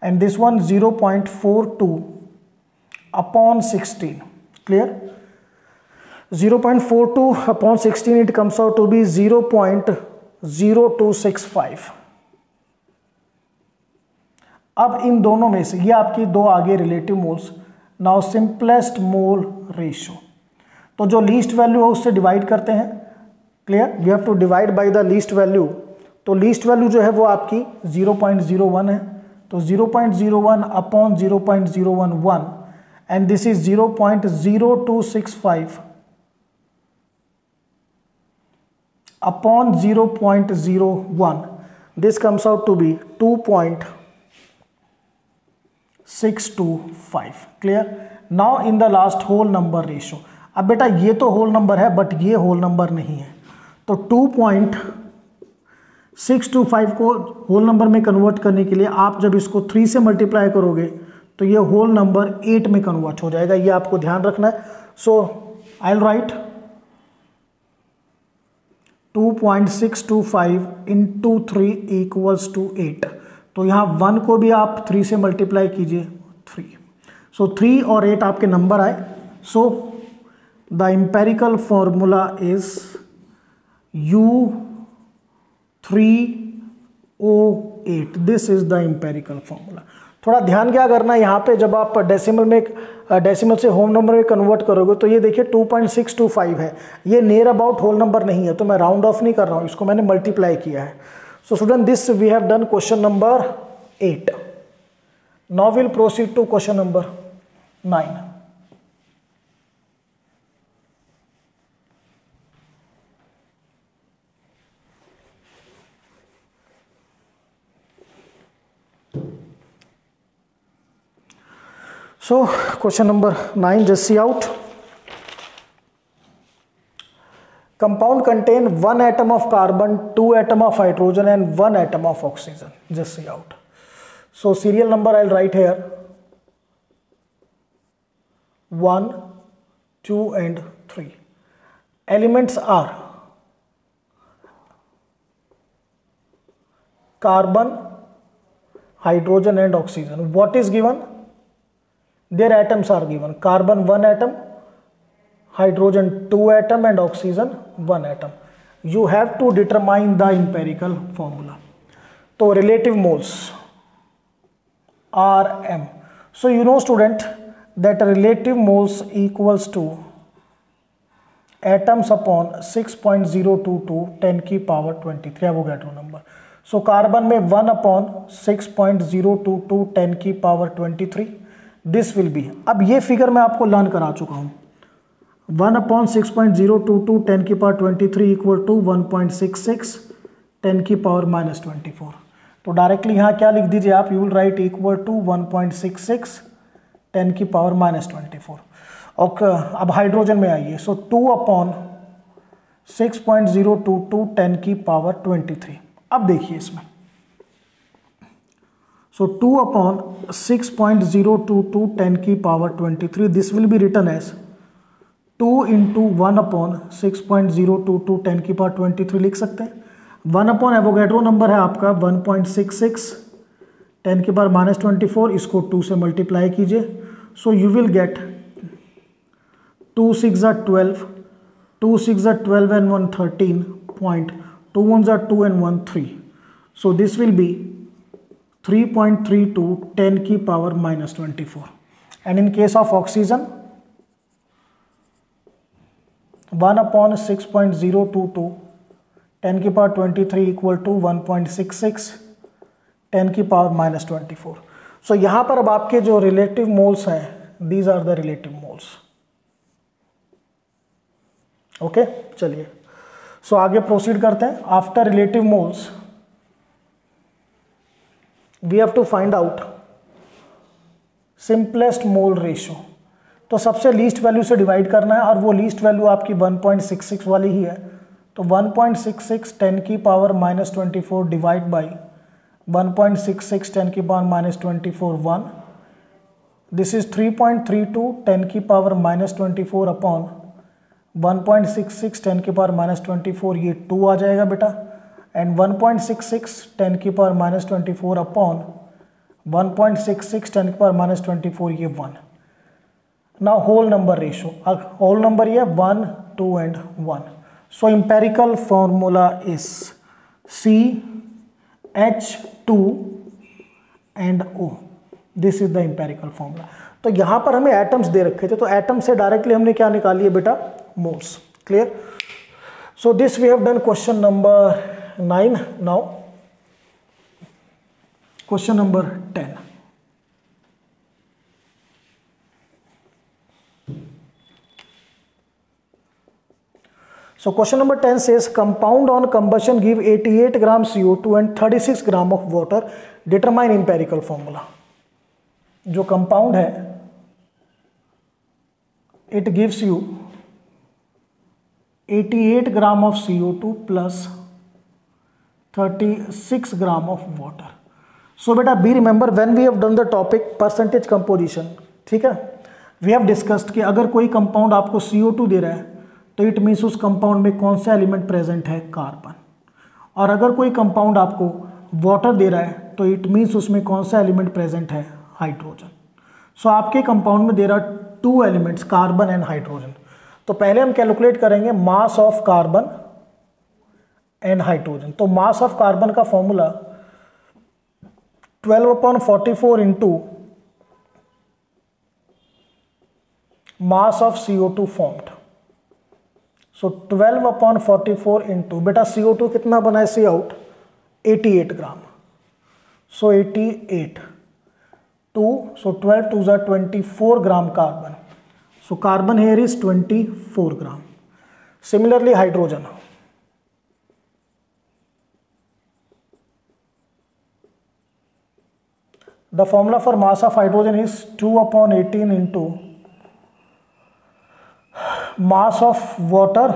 S1: and this one 0.42 upon 16 clear 0.42 upon 16 it comes out to be 0.0265 अब इन दोनों में से ये आपकी दो आगे relative moles now simplest mole ratio तो जो लीस्ट वैल्यू है उससे डिवाइड करते हैं clear we have to divide by the least value तो लीस्ट वैल्यू जो है वो आपकी 0.01 है तो 0.01 point zero one upon zero point zero one one and this is zero point zero two six five upon zero point zero one this comes out to be two point six two five clear now in the last whole number ratio अब बेटा ये तो होल नंबर है बट ये होल नंबर नहीं है तो two point six two five को होल नंबर में कन्वर्ट करने के लिए आप जब इसको थ्री से मल्टीप्लाई करोगे तो ये होल नंबर एट में कन्वर्ट हो जाएगा ये आपको ध्यान रखना है so I L right two point six two five into three equals to eight तो यहाँ वन को भी आप थ्री से मल्टीप्लाई कीजिए थ्री सो थ्री और एट आपके नंबर आए so the empirical formula is U eight this is the empirical formula थोड़ा ध्यान क्या करना है यहाँ पे जब आप डेसिमल में डेसिमल से होम नंबर में कन्वर्ट करोगे तो ये देखिए 2.625 है ये नियर अबाउट होल नंबर नहीं है तो मैं राउंड ऑफ नहीं कर रहा हूँ इसको मैंने मल्टीप्लाई किया है so student this we have done question number eight now will proceed to question number nine So question number 9 just see out. Compound contain one atom of carbon, two atom of hydrogen and one atom of oxygen. Just see out. So serial number I'll write here. 1, 2 and 3. Elements are carbon, hydrogen and oxygen. What is given? their atoms are given carbon one atom hydrogen two atom and oxygen one atom you have to determine the empirical formula so relative moles rm so you know student that relative moles equals to atoms upon 6.022 10 की पावर 23 है Avogadro number so carbon में 1 अपॉन 6.022 10 की पावर 23 दिस विल बी अब ये फिगर मैं आपको लर्न करा चुका हूँ one upon six point zero two two ten की power twenty three equal to one point six six ten की पावर माइनस ट्वेंटी फोर तो डायरेक्टली यहाँ क्या लिख दीजिए आप you will write equal to one point six six ten की power minus twenty four okay अब हाइड्रोजन में आइए so two upon six point zero two two ten की पावर ट्वेंटी थ्री अब देखिए इसमें so two upon six point zero two two ten की power twenty three this will be written as two into one upon six point zero two two ten की पावर ट्वेंटी थ्री लिख सकते हैं वन अपॉन एवोगेड्रो नंबर है आपका one point six six ten की पावर माइनस ट्वेंटी फोर इसको टू से मल्टीप्लाई कीजिए so you will get two six are twelve two six are twelve and one thirteen point two one जर two and one three so this will be three point three two ten की power minus twenty four and in case of oxygen one upon six point zero two two ten की power twenty three equal to one point six six ten की power minus twenty four so यहां पर अब आपके जो रिलेटिव मोल्स हैं these are the relative moles okay चलिए सो आगे प्रोसीड करते हैं after relative moles we have to find out simplest mole ratio तो सबसे लीस्ट वैल्यू से डिवाइड करना है और वो लीस्ट वैल्यू आपकी 1.66 वाली ही है तो 1.66 टेन की power minus twenty four divide by six ten की power minus twenty four one this is 3.32 ten की power minus twenty four upon one point six six ten की पावर माइनस ट्वेंटी फोर ये टू आ जाएगा बेटा and 1.66 point six six ten की power minus twenty four upon one point six six ten की पावर माइनस ट्वेंटी फोर ये वन ना whole number ratio whole number ये one two and one so empirical formula is C H two and O this is the empirical formula तो यहाँ पर हमें एटम्स दे रखे थे तो एटम्स से डायरेक्टली हमने क्या निकाली है बेटा moles clear so this we have done question number 9. Now, question number 10. So question number 10 says compound on combustion give 88 gram CO2 and 36 gram of water. Determine empirical formula. जो compound है, it gives you 88 gram of CO2 plus 36 gram of water so बेटा be remember when we have done the topic percentage composition ठीक है वी हैव डिस्कस्ड कि अगर कोई कंपाउंड आपको CO2 दे रहा है तो इट मीन्स उस कंपाउंड में कौन सा एलिमेंट प्रेजेंट है कार्बन और अगर कोई कंपाउंड आपको वाटर दे रहा है तो इट मीन्स उसमें कौन सा एलिमेंट प्रेजेंट है हाइड्रोजन सो so, आपके कंपाउंड में दे रहा two elements carbon and hydrogen तो पहले हम कैलकुलेट करेंगे mass of carbon and hydrogen तो मास ऑफ कार्बन का formula 12 upon 44 four into mass of CO two formed so 12 upon 44 four into बेटा सीओ टू कितना बना है see out 88 gram so 88 two so twelve two jar twenty gram carbon so carbon here is 24 gram similarly hydrogen the formula for mass of hydrogen is 2 upon 18 into mass of water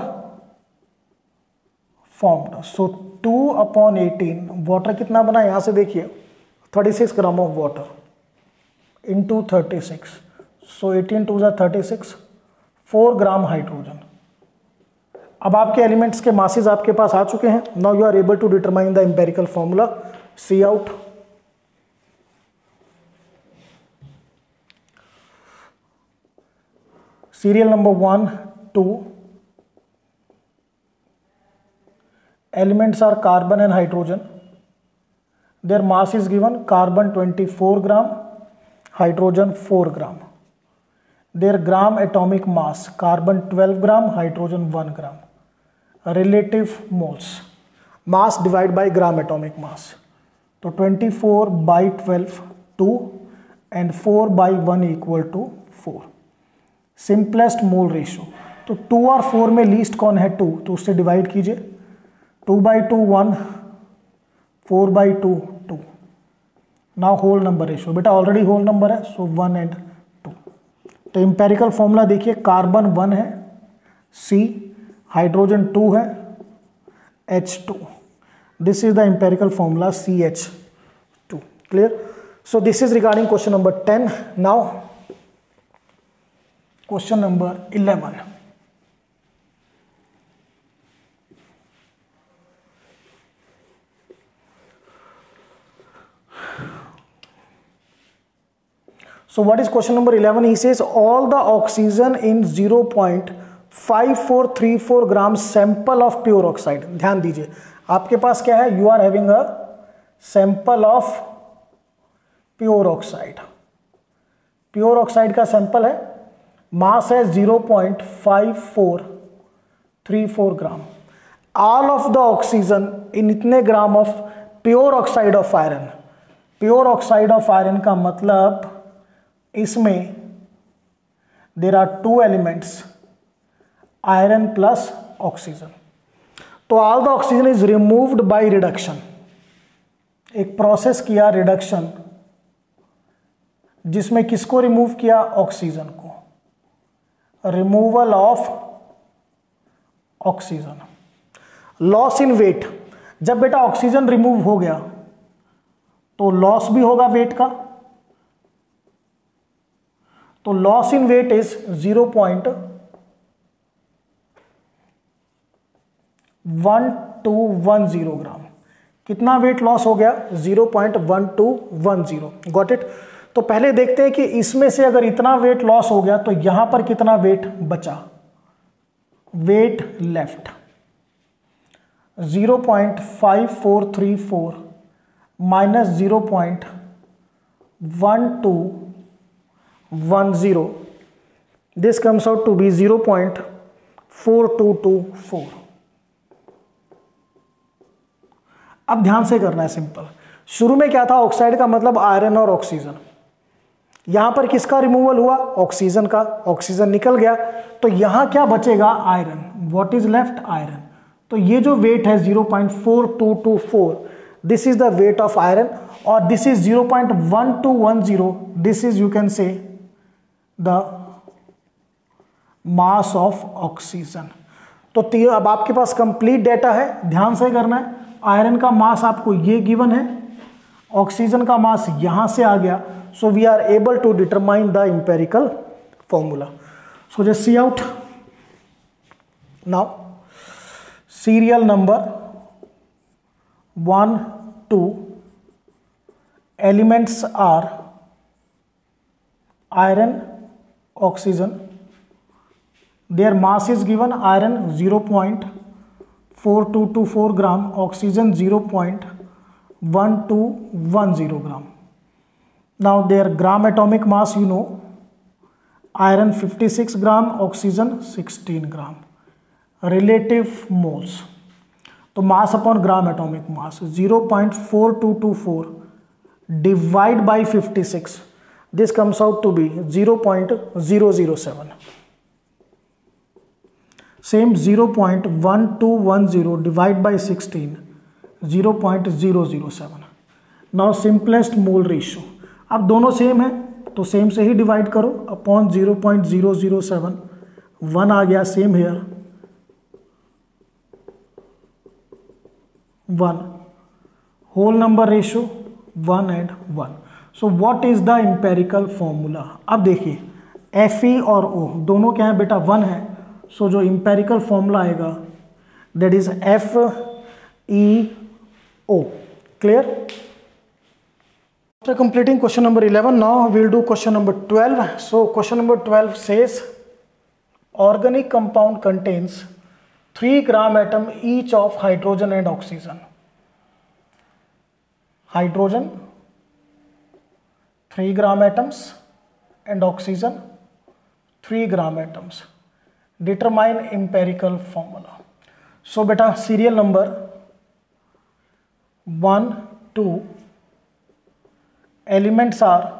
S1: form so two upon eighteen water कितना बना यहां से देखिए thirty six gram of water into thirty six so eighteen two ज़ा thirty six four gram hydrogen अब आपके एलिमेंट्स के मासेज आपके पास आ चुके हैं now you are able to determine the empirical formula see out serial number 1 2 elements are carbon and hydrogen their mass is given carbon 24 gram hydrogen 4 gram their gram atomic mass carbon 12 gram hydrogen 1 gram relative moles mass divided by gram atomic mass so 24 by 12 2 and 4 by 1 equal to 4 simplest mole ratio तो टू और फोर में लीस्ट कौन है टू तो उससे डिवाइड कीजिए two by two one four by two two now whole number ratio बेटा ऑलरेडी होल नंबर है सो वन एंड टू तो इम्पेरिकल फॉर्मूला देखिए कार्बन वन है सी हाइड्रोजन टू है H two this is the empirical formula C H two clear so this is regarding question number ten now question number eleven eleven he says all the oxygen in zero point five four three four gram sample of pure oxide ध्यान दीजिए आपके पास क्या है you are having a sample of pure oxide pure oxide का सैंपल है मास है zero point five four three four gram all of the oxygen in इतने gram of pure oxide of iron pure oxide of iron का मतलब इसमें there are two elements iron plus oxygen तो all the oxygen is removed by reduction एक प्रोसेस किया रिडक्शन जिसमें किसको रिमूव किया ऑक्सीजन को removal of oxygen loss in weight जब बेटा ऑक्सीजन रिमूव हो गया तो लॉस भी होगा वेट का तो loss in weight is zero point one two one zero gram कितना वेट लॉस हो गया zero point one two one zero got it तो पहले देखते हैं कि इसमें से अगर इतना वेट लॉस हो गया तो यहां पर कितना वेट बचा weight left 0.5434 minus 0.1210 this comes out to be 0.4224 अब ध्यान से करना है सिंपल शुरू में क्या था ऑक्साइड का मतलब आयरन और ऑक्सीजन यहां पर किसका रिमूवल हुआ ऑक्सीजन का ऑक्सीजन निकल गया तो यहां क्या बचेगा iron what is left iron तो ये जो वेट है 0.4224 this is the weight of iron और this is 0.1210 this is you can say the mass of oxygen तो अब आपके पास कंप्लीट डेटा है ध्यान से करना है आयरन का मास आपको ये गिवन है ऑक्सीजन का मास यहां से आ गया So we are able to determine the empirical formula. So just see out now serial number 1 2 elements are iron oxygen their mass is given iron 0.4224 gram oxygen 0.1210 gram now their gram atomic mass you know iron 56 gram oxygen 16 gram relative moles So mass upon gram atomic mass 0.4224 divide by 56 this comes out to be 0.007 same 0.1210 divide by 16 0.007 now simplest mole ratio अब दोनों सेम है तो सेम से ही डिवाइड करो upon zero point zero zero seven one आ गया same here one whole number ratio one and one so what is the empirical formula अब देखिए एफ ई और ओ दोनों क्या है बेटा वन है सो so, जो इंपेरिकल फॉर्मूला आएगा that is F E O clear After completing question number 11, now we will do question number 12. So question number 12 says, organic compound contains 3 gram atom each of hydrogen and oxygen. Hydrogen, 3 gram atoms and oxygen, 3 gram atoms. Determine empirical formula. So beta serial number one, two. elements are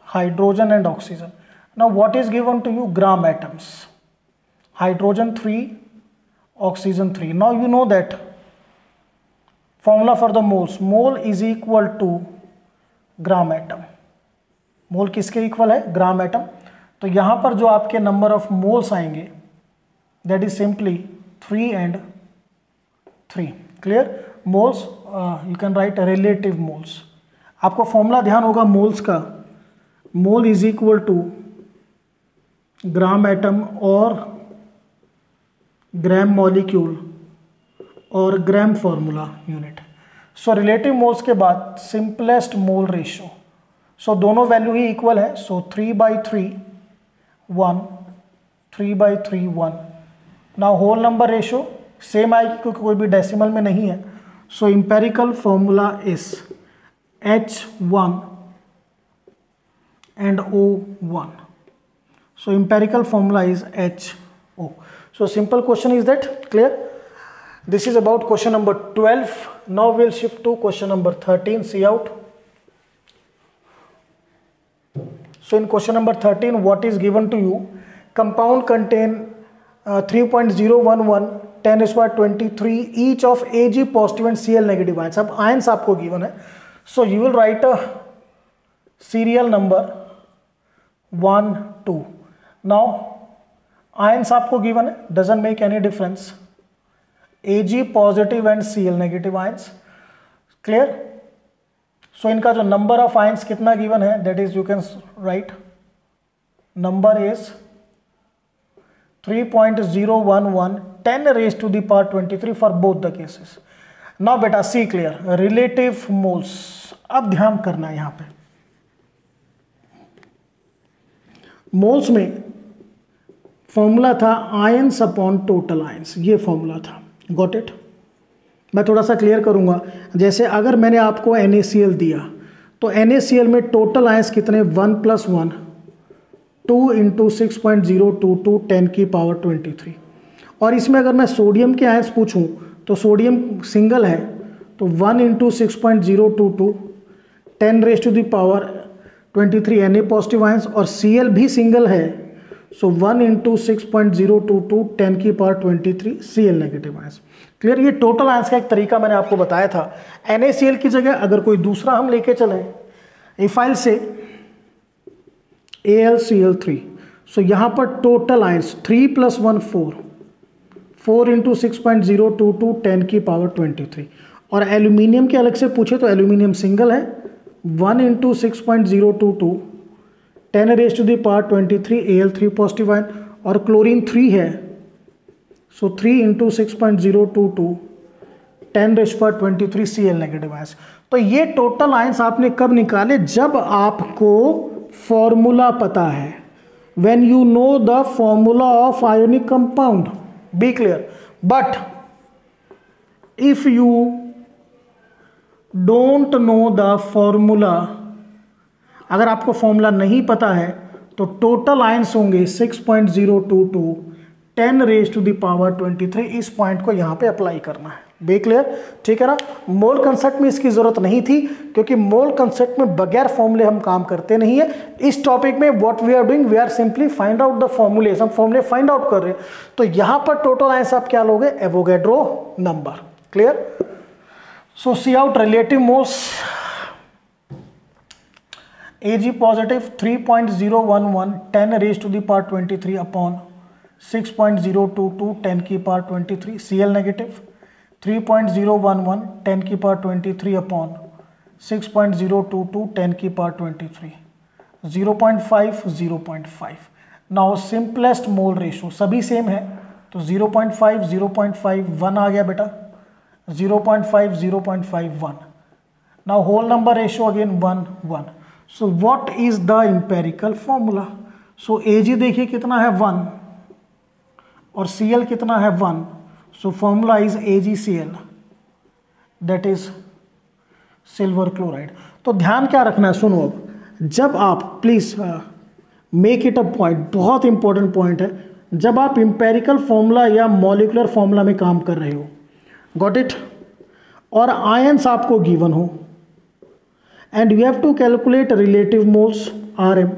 S1: hydrogen and oxygen. Now what is given to you? Gram atoms. Hydrogen 3, oxygen 3. Now you know that formula for the moles. Mole is equal to gram atom mole किसके इक्वल है ग्राम एटम तो यहाँ पर जो आपके नंबर ऑफ मोल्स आएंगे that is simply three and three clear moles you can write relative moles आपको फॉर्मूला ध्यान होगा मोल्स का mole is equal to gram atom और ग्राम मॉलिक्यूल और gram formula unit so relative moles के बाद सिंपलेस्ट मोल रेशियो सो दोनों वैल्यू ही इक्वल है so three by three one three by three one ना होल नंबर रेशियो सेम आएगी क्योंकि कोई भी डेसिमल में नहीं है so empirical formula is H1 and O1. So empirical formula is HO. So simple question is that clear? This is about question number 12. Now we'll shift to question number 13. See out. So in question number 13, what is given to you? Compound contain uh, 3.011 10 square 23 each of Ag positive and Cl negative ions. अब given so you will write a serial number 1, 2. Now ions आपको given does doesn't make any difference. Ag positive and Cl negative ions. Clear? So इनका जो number of ions कितना given है that is you can write number is 3.011 10 raised to the power 23 for both the cases. Now बेटा सी क्लियर रिलेटिव मोल्स अब ध्यान करना यहां पे मोल्स में फॉर्मूला था आयंस अपॉन टोटल आयंस ये फॉर्मूला था गॉट इट मैं थोड़ा सा क्लियर करूंगा जैसे अगर मैंने आपको एन दिया तो एन में टोटल आयंस कितने one plus one two into six point zero two two ten की पावर ट्वेंटी थ्री और इसमें अगर मैं सोडियम के आयंस पूछूं तो सोडियम सिंगल है तो one into six point zero two two ten race to the power twenty three N A positive ions और सी एल भी सिंगल है so one into six point zero two two ten की power twenty three C L negative ions clear ये टोटल आइंस का एक तरीका मैंने आपको बताया था एन ए सी एल की जगह अगर कोई दूसरा हम लेके चलें इफाइल से A L C L three so यहाँ पर total ions three plus one four four into six point zero two two ten की पावर ट्वेंटी थ्री और एल्यूमिनियम के अलग से पूछे तो एल्यूमिनियम सिंगल है one into six point zero two two ten race to the power twenty three A L three positive ion और क्लोरीन थ्री है so three into six point zero two two ten race power twenty three C L negative ions तो ये टोटल आयंस आपने कब निकाले जब आपको फॉर्मूला पता है when you know the formula of ionic compound be clear but if you don't know the formula अगर आपको फॉर्मूला नहीं पता है तो टोटल आयंस होंगे 6.022 ten raise to the power three इस पॉइंट को यहां पे अप्लाई करना है बी क्लियर ठीक है ना मोल कंसेप्ट में इसकी ज़रूरत नहीं थी क्योंकि मोल कंसेप्ट में बगैर फॉर्मूले हम काम करते नहीं है इस टॉपिक में what we are doing we are simply find out the फॉर्मूले हम फॉर्मूले फाइंड आउट कर रहे हैं तो यहां पर टोटल आंसर आप क्या लोगे Avogadro number clear so see out relative moles A G positive three point zero one one ten raise to the power twenty three upon six point zero two two ten की पार twenty three C L negative three point zero one one ten की पार twenty three upon six point zero two two ten की पार twenty three zero point five zero point five now simplest mole ratio सभी सेम है तो zero point five zero point five one आ गया बेटा zero point five zero point five one now whole number ratio again one one so what is the empirical formula so A G देखिए कितना है वन और सी एल कितना है one So formula is AgCl that is silver chloride तो ध्यान क्या रखना है सुनो अब जब आप please make it a point बहुत इंपॉर्टेंट पॉइंट है जब आप इंपेरिकल फॉर्मूला या मॉलिकुलर फॉर्मूला में काम कर रहे हो गॉट इट और आयंस आपको गिवन हो and you have to calculate relative moles R M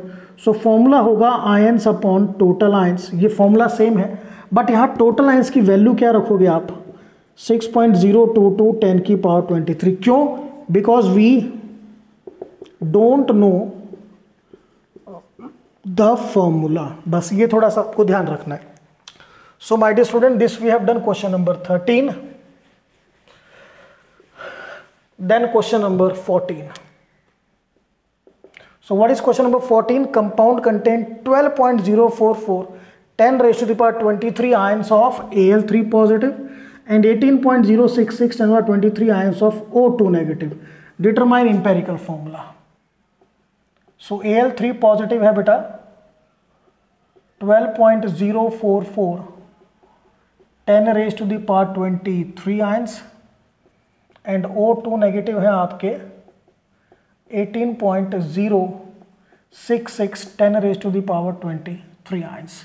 S1: so formula होगा आयंस अपॉन टोटल आयंस ये फॉर्मूला सेम है बट यहाँ टोटल आयंस की वैल्यू क्या रखोगे आप six point zero two two ten की पावर ट्वेंटी थ्री क्यों because we don't know the formula बस ये थोड़ा सा आपको ध्यान रखना है so my dear student this we have done question number thirteen then question number fourteen so what is question number fourteen compound content twelve point zero four four 10 raised to the power 23 ions of Al3 positive and 18.066 10 power 23 ions of O2 negative. Determine empirical formula. So Al3 positive है बेटा 12.044 10 raised to the power 23 ions and O2 negative है आपके 18.066 10 raised to the power 23 ions.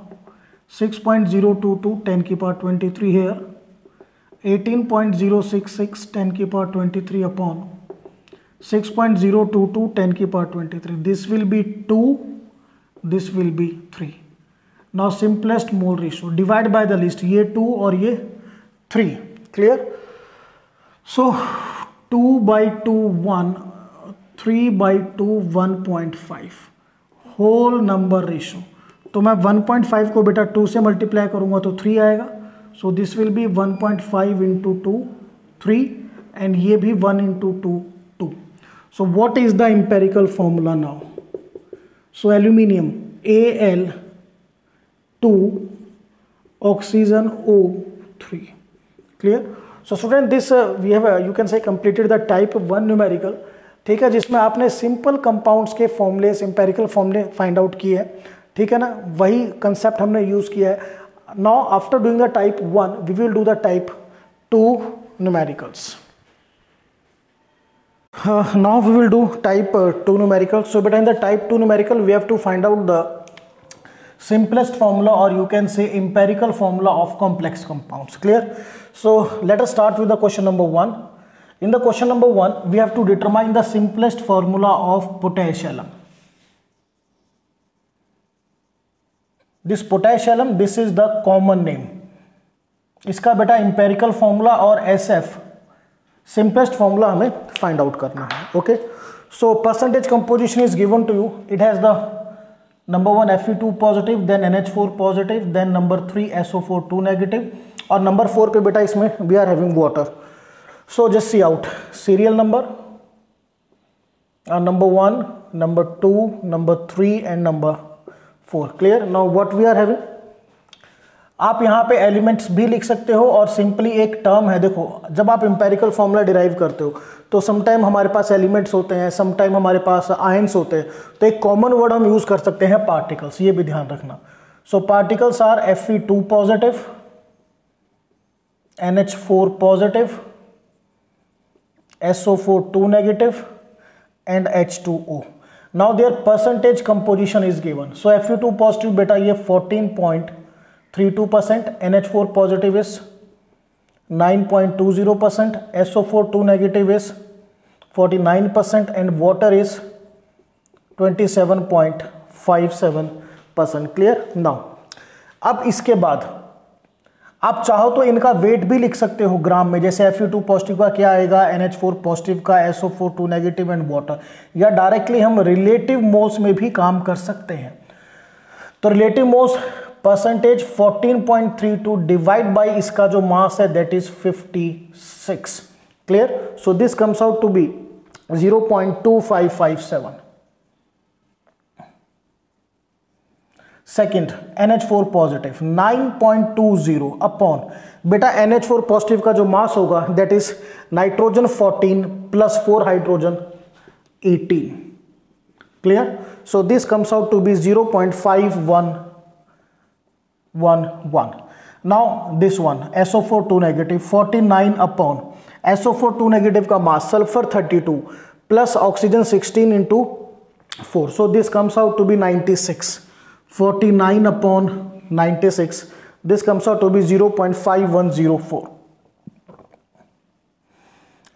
S1: Six point zero two two ten की power twenty three here eighteen 18.066 10 की power twenty three upon six point zero two two ten की twenty three this will be two this will be three now simplest mole ratio divide by the least ये टू और ये three clear so two by two one three by two one point five whole number ratio तो मैं 1.5 को बेटा 2 से मल्टीप्लाई करूँगा तो 3 आएगा so this will be 1.5 point five into two three and ये भी 1 into two two so what is the empirical formula now so aluminium A L two oxygen O three clear so student this we have you can say completed the type one numerical ठीक है जिसमें आपने सिंपल कंपाउंड्स के फॉर्मूले इम्पेरिकल फॉर्मूले फाइंड आउट किए हैं ठीक है ना वही कंसेप्ट हमने यूज किया है now after doing the type one we will do the type two numericals now we will do type two numerical so but in the type two numerical we have to find out the simplest formula और you can say empirical formula of complex compound clear so let us start with the question number one in the question number one we have to determine the simplest formula of पोटेंशियलम this potassium this is the common name इसका बेटा इंपेरिकल फॉर्मूला और एस एफ सिंपलेस्ट फॉर्मूला हमें फाइंड आउट करना है okay so percentage composition is given to you it has the number one F two positive then N H four positive then number three SO four two negative और नंबर फोर पे बेटा इसमें we are having water so just C out serial number number one number two number three and number four clear now what we are having आप यहां पे एलिमेंट्स भी लिख सकते हो और सिंपली एक टर्म है देखो जब आप इंपेरिकल फॉर्मूला डिराइव करते हो तो समटाइम हमारे पास एलिमेंट्स होते हैं समटाइम हमारे पास आयंस होते हैं तो एक कॉमन वर्ड हम यूज़ कर सकते हैं पार्टिकल्स ये भी ध्यान रखना so particles are F E two positive N H four positive S O four two negative and H two O now their percentage composition is given so fe2 positive beta ye 14.32 percent nh4 positive is 9.20 percent so4 2 negative is 49 percent and water is 27.57 percent clear now अब इसके बाद आप चाहो तो इनका वेट भी लिख सकते हो ग्राम में जैसे एफ टू पॉजिटिव का क्या आएगा एन एच फोर पॉजिटिव का SO four two negative and water या डायरेक्टली हम रिलेटिव मोल्स में भी काम कर सकते हैं तो relative moles percentage 14.32 divide by इसका जो मास है that is 56 clear so this comes out to be 0.2557 second N H four positive nine point two zero upon बेटा एन एच फोर पॉजिटिव का जो मास होगा that is nitrogen fourteen plus four hydrogen eighteen clear so this comes out to be zero point five one one one now this one SO four two negative forty nine upon SO four two negative का mass sulphur thirty two plus oxygen sixteen into four so this comes out to be ninety six forty nine upon six this comes out to be zero zero point five one four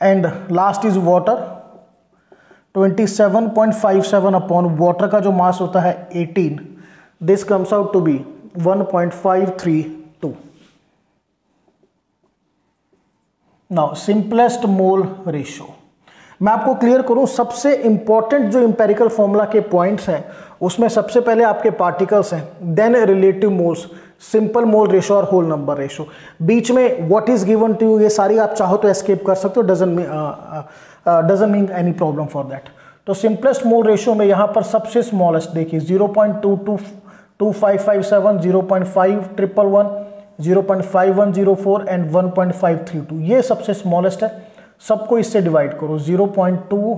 S1: and last is water seven upon water का जो मास होता है eighteen this comes out to be one point five three two now simplest mole ratio मैं आपको क्लियर करूं सबसे इंपॉर्टेंट जो इंपेरिकल फॉर्मूला के पॉइंट्स हैं उसमें सबसे पहले आपके पार्टिकल्स हैं then relative moles simple mole ratio और होल नंबर रेशो बीच में what is given to you ये सारी आप चाहो तो एस्केप कर सकते हो doesn't doesn't mean any problem for that तो सिंपलेस्ट मोल रेशो में यहाँ पर सबसे स्मॉलेस्ट देखिए zero point two two two five five seven zero point five triple one zero point five one zero four and one point five three two ये सबसे स्मॉलेस्ट है सबको इससे डिवाइड करो zero point two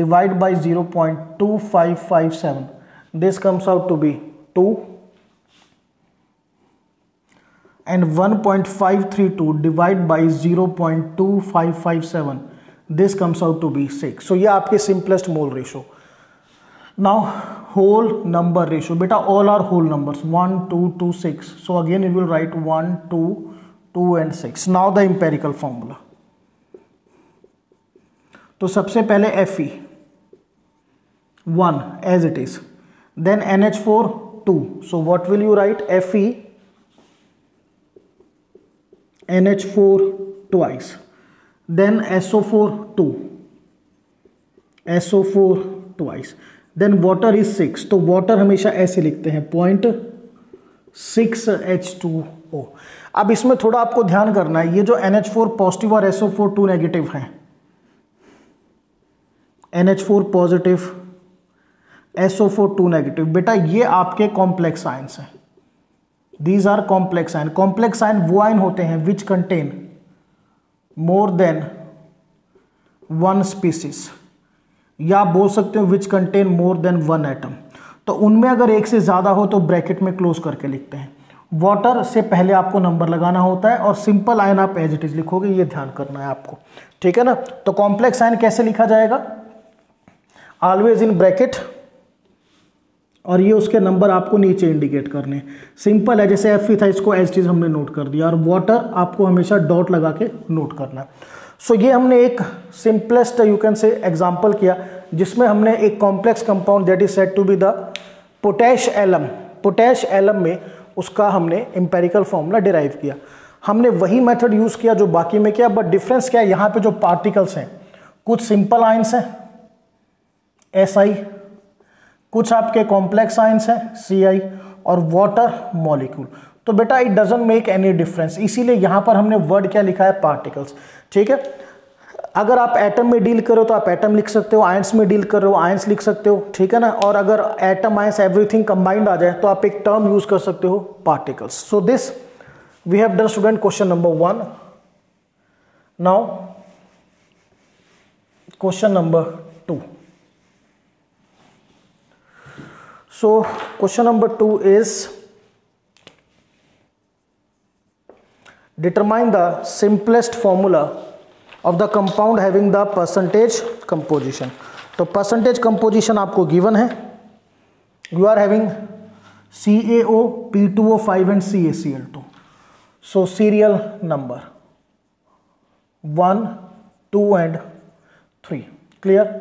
S1: divide by 0.2557 this comes out to be 2 and 1.532 divide by 0.2557 this comes out to be 6 so yeah, aapke simplest mole ratio now whole number ratio beta all are whole numbers 1 2 2 6 so again you will write 1 2 2 and 6 now the empirical formula तो सबसे पहले F E one as it is then N H four two so what will you write F E N H four twice then SO4 2 four twice then water is six तो वॉटर हमेशा ऐसे लिखते हैं point six H two O अब इसमें थोड़ा आपको ध्यान करना है ये जो एन एच फोर पॉजिटिव और एसओ फोर टू नेगेटिव हैं N H four positive S O four two negative बेटा ये आपके कॉम्प्लेक्स आइंस हैं these are complex ion complex ion वो आइन होते हैं which contain more than one species या आप बोल सकते हो which contain more than one atom तो उनमें अगर एक से ज़्यादा हो तो ब्रैकेट में क्लोज करके लिखते हैं वाटर से पहले आपको नंबर लगाना होता है और सिंपल आयन आप एज इट इज़ लिखोगे ये ध्यान करना है आपको ठीक है ना तो कॉम्प्लेक्स आयन कैसे लिखा जाएगा ऑलवेज इन ब्रैकेट और ये उसके नंबर आपको नीचे इंडिकेट करने सिंपल है जैसे एफ e था इसको एच चीज़ हमने नोट कर दिया और वाटर आपको हमेशा डॉट लगा के नोट करना सो so ये हमने एक simplest you can say example किया जिसमें हमने एक complex compound that is set to be the potash alum potash alum में उसका हमने एम्पेरिकल फॉर्मूला डिराइव किया हमने वही मेथड यूज़ किया जो बाकी में किया बट डिफरेंस क्या है यहाँ पे जो पार्टिकल्स हैं कुछ सिंपल आइंस हैं एस SI, कुछ आपके कॉम्प्लेक्स आइंस हैं सी आई और वाटर मॉलिक्यूल तो बेटा it doesn't make any difference इसीलिए यहां पर हमने वर्ड क्या लिखा है पार्टिकल्स ठीक है अगर आप एटम में डील करो तो आप एटम लिख सकते हो आयंस में डील कर रहे हो आयंस लिख सकते हो ठीक है ना और अगर एटम आयंस एवरीथिंग कंबाइंड आ जाए तो आप एक टर्म यूज कर सकते हो particles so this we have done student question number one now question number so question number two is determine the simplest formula of the compound having the percentage composition तो परसेंटेज कंपोजिशन आपको गिवन है you are having C A O P two O five and C A C L two so serial number one two and three clear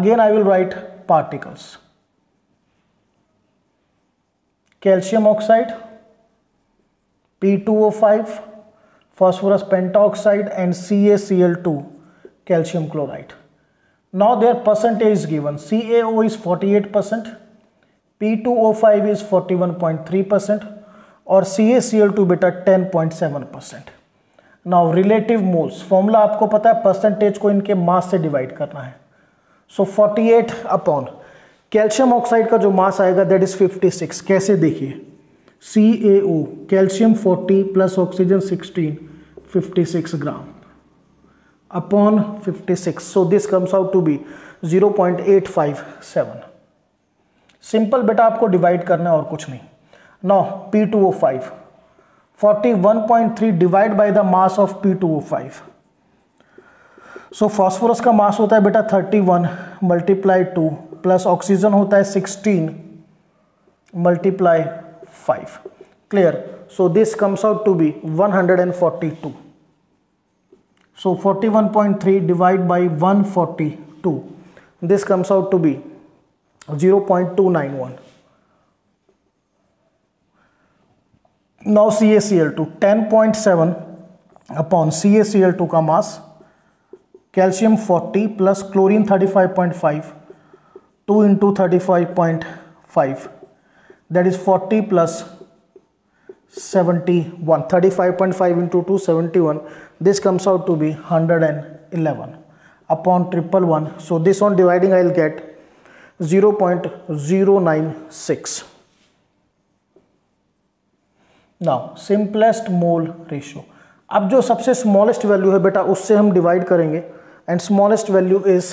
S1: again I will write particles calcium oxide P two O five phosphorus penta oxide and C C A L two calcium chloride now there percentage given C CaO is eight percent P two O five is forty one point three percent और C C A L CaCl2 बेटा seven percent now relative moles formula आपको पता है परसेंटेज को इनके मास से डिवाइड करना है so forty eight upon calcium oxide का जो मास आएगा दैट इज 56 कैसे देखिए C A O calcium 40 plus oxygen 16 56 gram upon 56 so this comes out to be 0.857 simple बेटा आपको डिवाइड करना है और कुछ नहीं no P two O five forty one point three divide by the mass of P two O five so phosphorus का मास होता है बेटा thirty one multiply two plus oxygen होता है sixteen multiply five clear so this comes out to be one hundred and forty two one 41.3 C A 142 L two ten point seven 0.291 now CaCl2 10.7 upon CaCl2 का मास calcium 40 plus chlorine 35.5 2 into 35.5 that is 40 plus 71 35.5 into 271, this comes out to be 111 upon triple 1. so this one dividing i'll get 0.096 now simplest mole ratio ab jo sabse smallest value hai beta usse hum divide karenge and smallest value is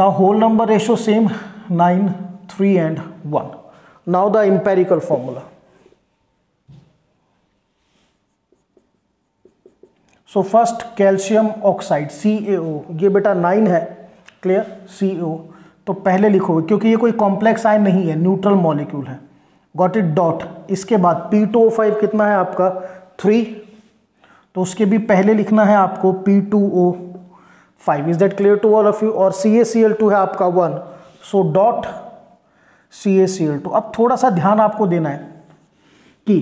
S1: Now whole number ratio same 9, 3 and 1. Now the empirical formula. So first calcium oxide C ये बेटा नाइन है क्लियर सी तो पहले लिखोगे क्योंकि ये कोई कॉम्प्लेक्स आयन नहीं है न्यूट्रल मॉलिक्यूल है गॉट इट डॉट इसके बाद पी टू फाइव कितना है आपका थ्री तो उसके भी पहले लिखना है आपको P two O five is that clear to all of you और C A C L two है आपका one so dot C A C L two अब थोड़ा सा ध्यान आपको देना है कि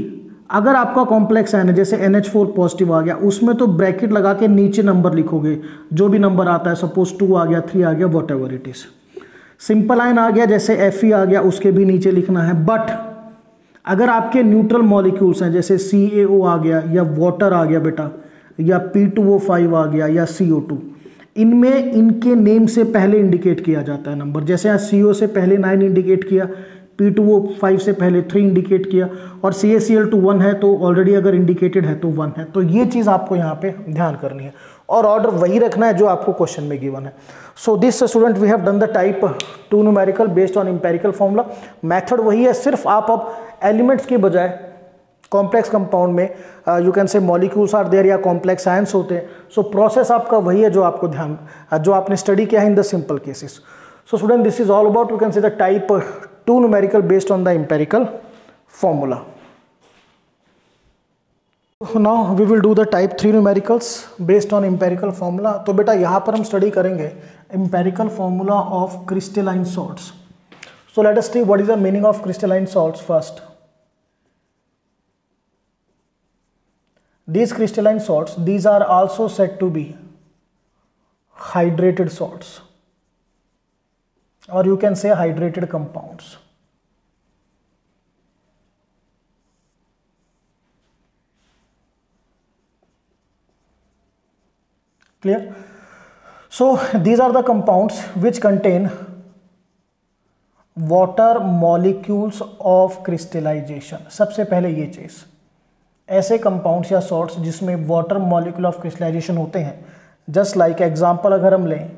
S1: अगर आपका कॉम्प्लेक्स है है जैसे एन एच फोर पॉजिटिव आ गया उसमें तो ब्रैकेट लगा के नीचे नंबर लिखोगे जो भी नंबर आता है सपोज टू आ गया थ्री आ गया whatever it is simple ion आ गया जैसे एफ ई आ गया उसके भी नीचे लिखना है बट अगर आपके न्यूट्रल मॉलिक्यूल्स हैं जैसे सी ए ओ आ गया या वाटर आ गया बेटा या पी टू ओ फाइव आ गया या सी ओ टू इनमें इनके नेम से पहले इंडिकेट किया जाता है नंबर जैसे यहाँ सी से पहले नाइन इंडिकेट किया पी टू ओ फाइव से पहले थ्री इंडिकेट किया और C A C L two one है तो ऑलरेडी अगर इंडिकेटेड है तो वन है तो ये चीज़ आपको यहाँ पे ध्यान करनी है और ऑर्डर वही रखना है जो आपको क्वेश्चन में गिवन है so this student we have done the type two numerical based on empirical formula method वही है सिर्फ आप अब एलिमेंट्स के बजाय कॉम्प्लेक्स कंपाउंड में you can say molecules are there या कॉम्प्लेक्स आयंस होते हैं सो प्रोसेस आपका वही है जो आपको ध्यान uh, जो आपने स्टडी किया है in the simple cases so student this is all about you can say the type two numerical based on the empirical formula now we will do the type three numericals based on empirical formula तो बेटा यहाँ पर हम स्टडी करेंगे empirical formula of crystalline salts so let us see what is the meaning of crystalline salt first these crystalline salts these are also said to be hydrated salts or you can say hydrated compounds clear so these are the compounds which contain water molecules of crystallization. सबसे पहले ये चीज़ ऐसे कंपाउंड्स या सॉल्ट्स जिसमें वाटर मॉलिकुल ऑफ क्रिस्टलाइजेशन होते हैं जस्ट लाइक एग्जाम्पल अगर हम लें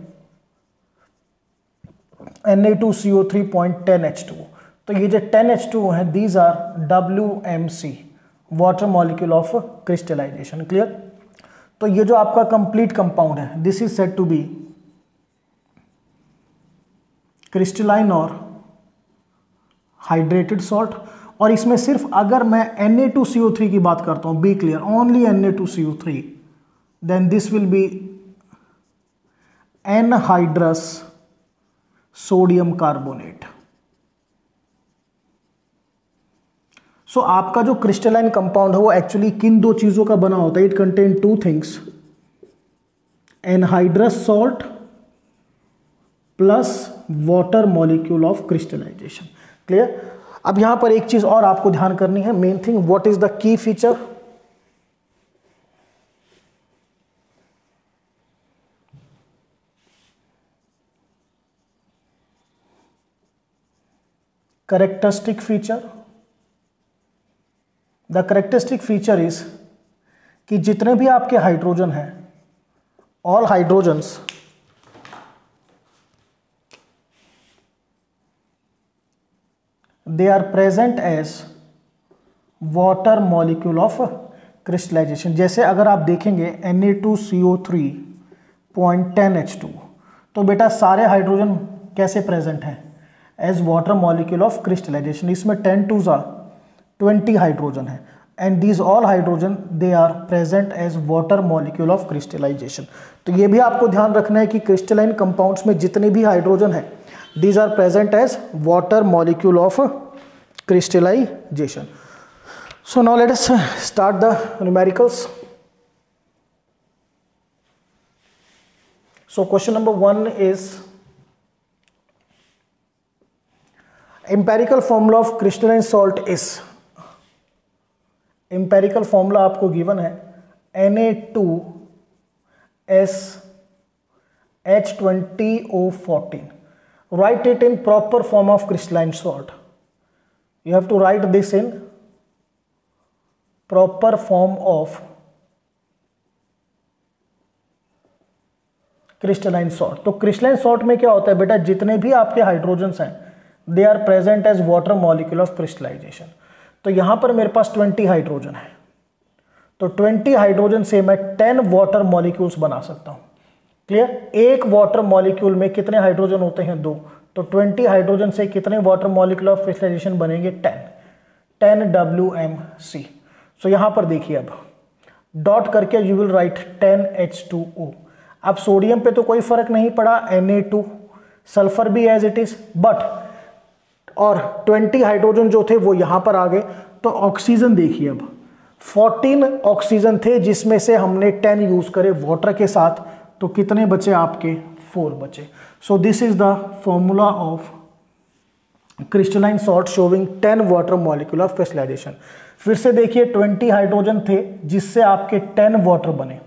S1: N A two C O three point ten H two तो ये जो टेन एच टू हैं these are W M C water molecule of crystallization clear तो ये जो आपका कंप्लीट कंपाउंड है this is set to be crystalline और हाइड्रेटेड सॉल्ट और इसमें सिर्फ अगर मैं N A two C O three की बात करता हूँ be clear only N A two C O three then this will be anhydrous sodium carbonate so आपका जो क्रिस्टलाइन कंपाउंड है वो एक्चुअली किन दो चीज़ों का बना होता है it contain two things anhydrous salt plus water molecule of crystallization clear अब यहां पर एक चीज और आपको ध्यान करनी है main thing what is the key feature characteristic feature the characteristic feature is कि जितने भी आपके हाइड्रोजन हैं all hydrogens they are present as water molecule of crystallization जैसे अगर आप देखेंगे एच टू तो बेटा सारे हाइड्रोजन कैसे प्रेजेंट हैं as water molecule of crystallization इसमें टेन टू ज़ा ट्वेंटी हाइड्रोजन है and these all hydrogen they are present as water molecule of crystallisation तो ये भी आपको ध्यान रखना है कि क्रिस्टलाइन कंपाउंड्स में जितने भी हाइड्रोजन है these are present as water molecule of crystallization. So now let us start the numericals. So question number one is empirical formula of crystalline salt is empirical formula आपको given है Na2S H20O14 write it in proper form of crystalline salt you have to write this in proper form of crystalline salt तो क्रिस्टलाइन सॉल्ट में क्या होता है बेटा जितने भी आपके हाइड्रोजन्स हैं they are present as water molecule of crystallisation तो यहां पर मेरे पास ट्वेंटी हाइड्रोजन है तो ट्वेंटी हाइड्रोजन से मैं टेन वाटर मॉलिक्यूल्स बना सकता हूं क्लियर एक वाटर मॉलिक्यूल में कितने हाइड्रोजन होते हैं दो तो 20 हाइड्रोजन से कितने वाटर मॉलिक्यूल ऑफ क्रिस्टलाइजेशन बनेंगे 10 10 डब्ल्यू एम सी सो यहाँ पर देखिए अब डॉट करके you will write 10 H two O अब सोडियम पे तो कोई फर्क नहीं पड़ा एन ए टू सल्फर भी एज इट इज बट और 20 हाइड्रोजन जो थे वो यहाँ पर आ गए तो ऑक्सीजन देखिए अब 14 ऑक्सीजन थे जिसमें से हमने 10 यूज करे वाटर के साथ तो कितने बचे आपके फोर बचे So this is the formula of crystalline salt showing 10 water molecule of crystallization फिर से देखिए 20 हाइड्रोजन थे जिससे आपके 10 वाटर बने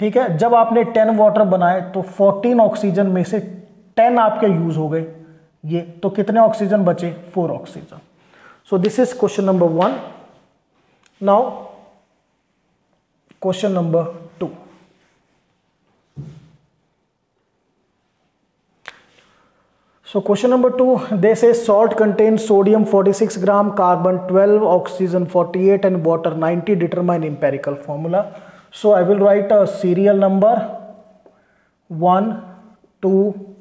S1: ठीक है जब आपने 10 वाटर बनाए तो 14 ऑक्सीजन में से 10 आपके यूज हो गए ये तो कितने ऑक्सीजन बचे 4 oxygen so this is question number one now question number So question number two, they say salt contains sodium 46 gram, carbon 12, oxygen 48 and water 90 determine empirical formula. So I will write a serial number 1, 2,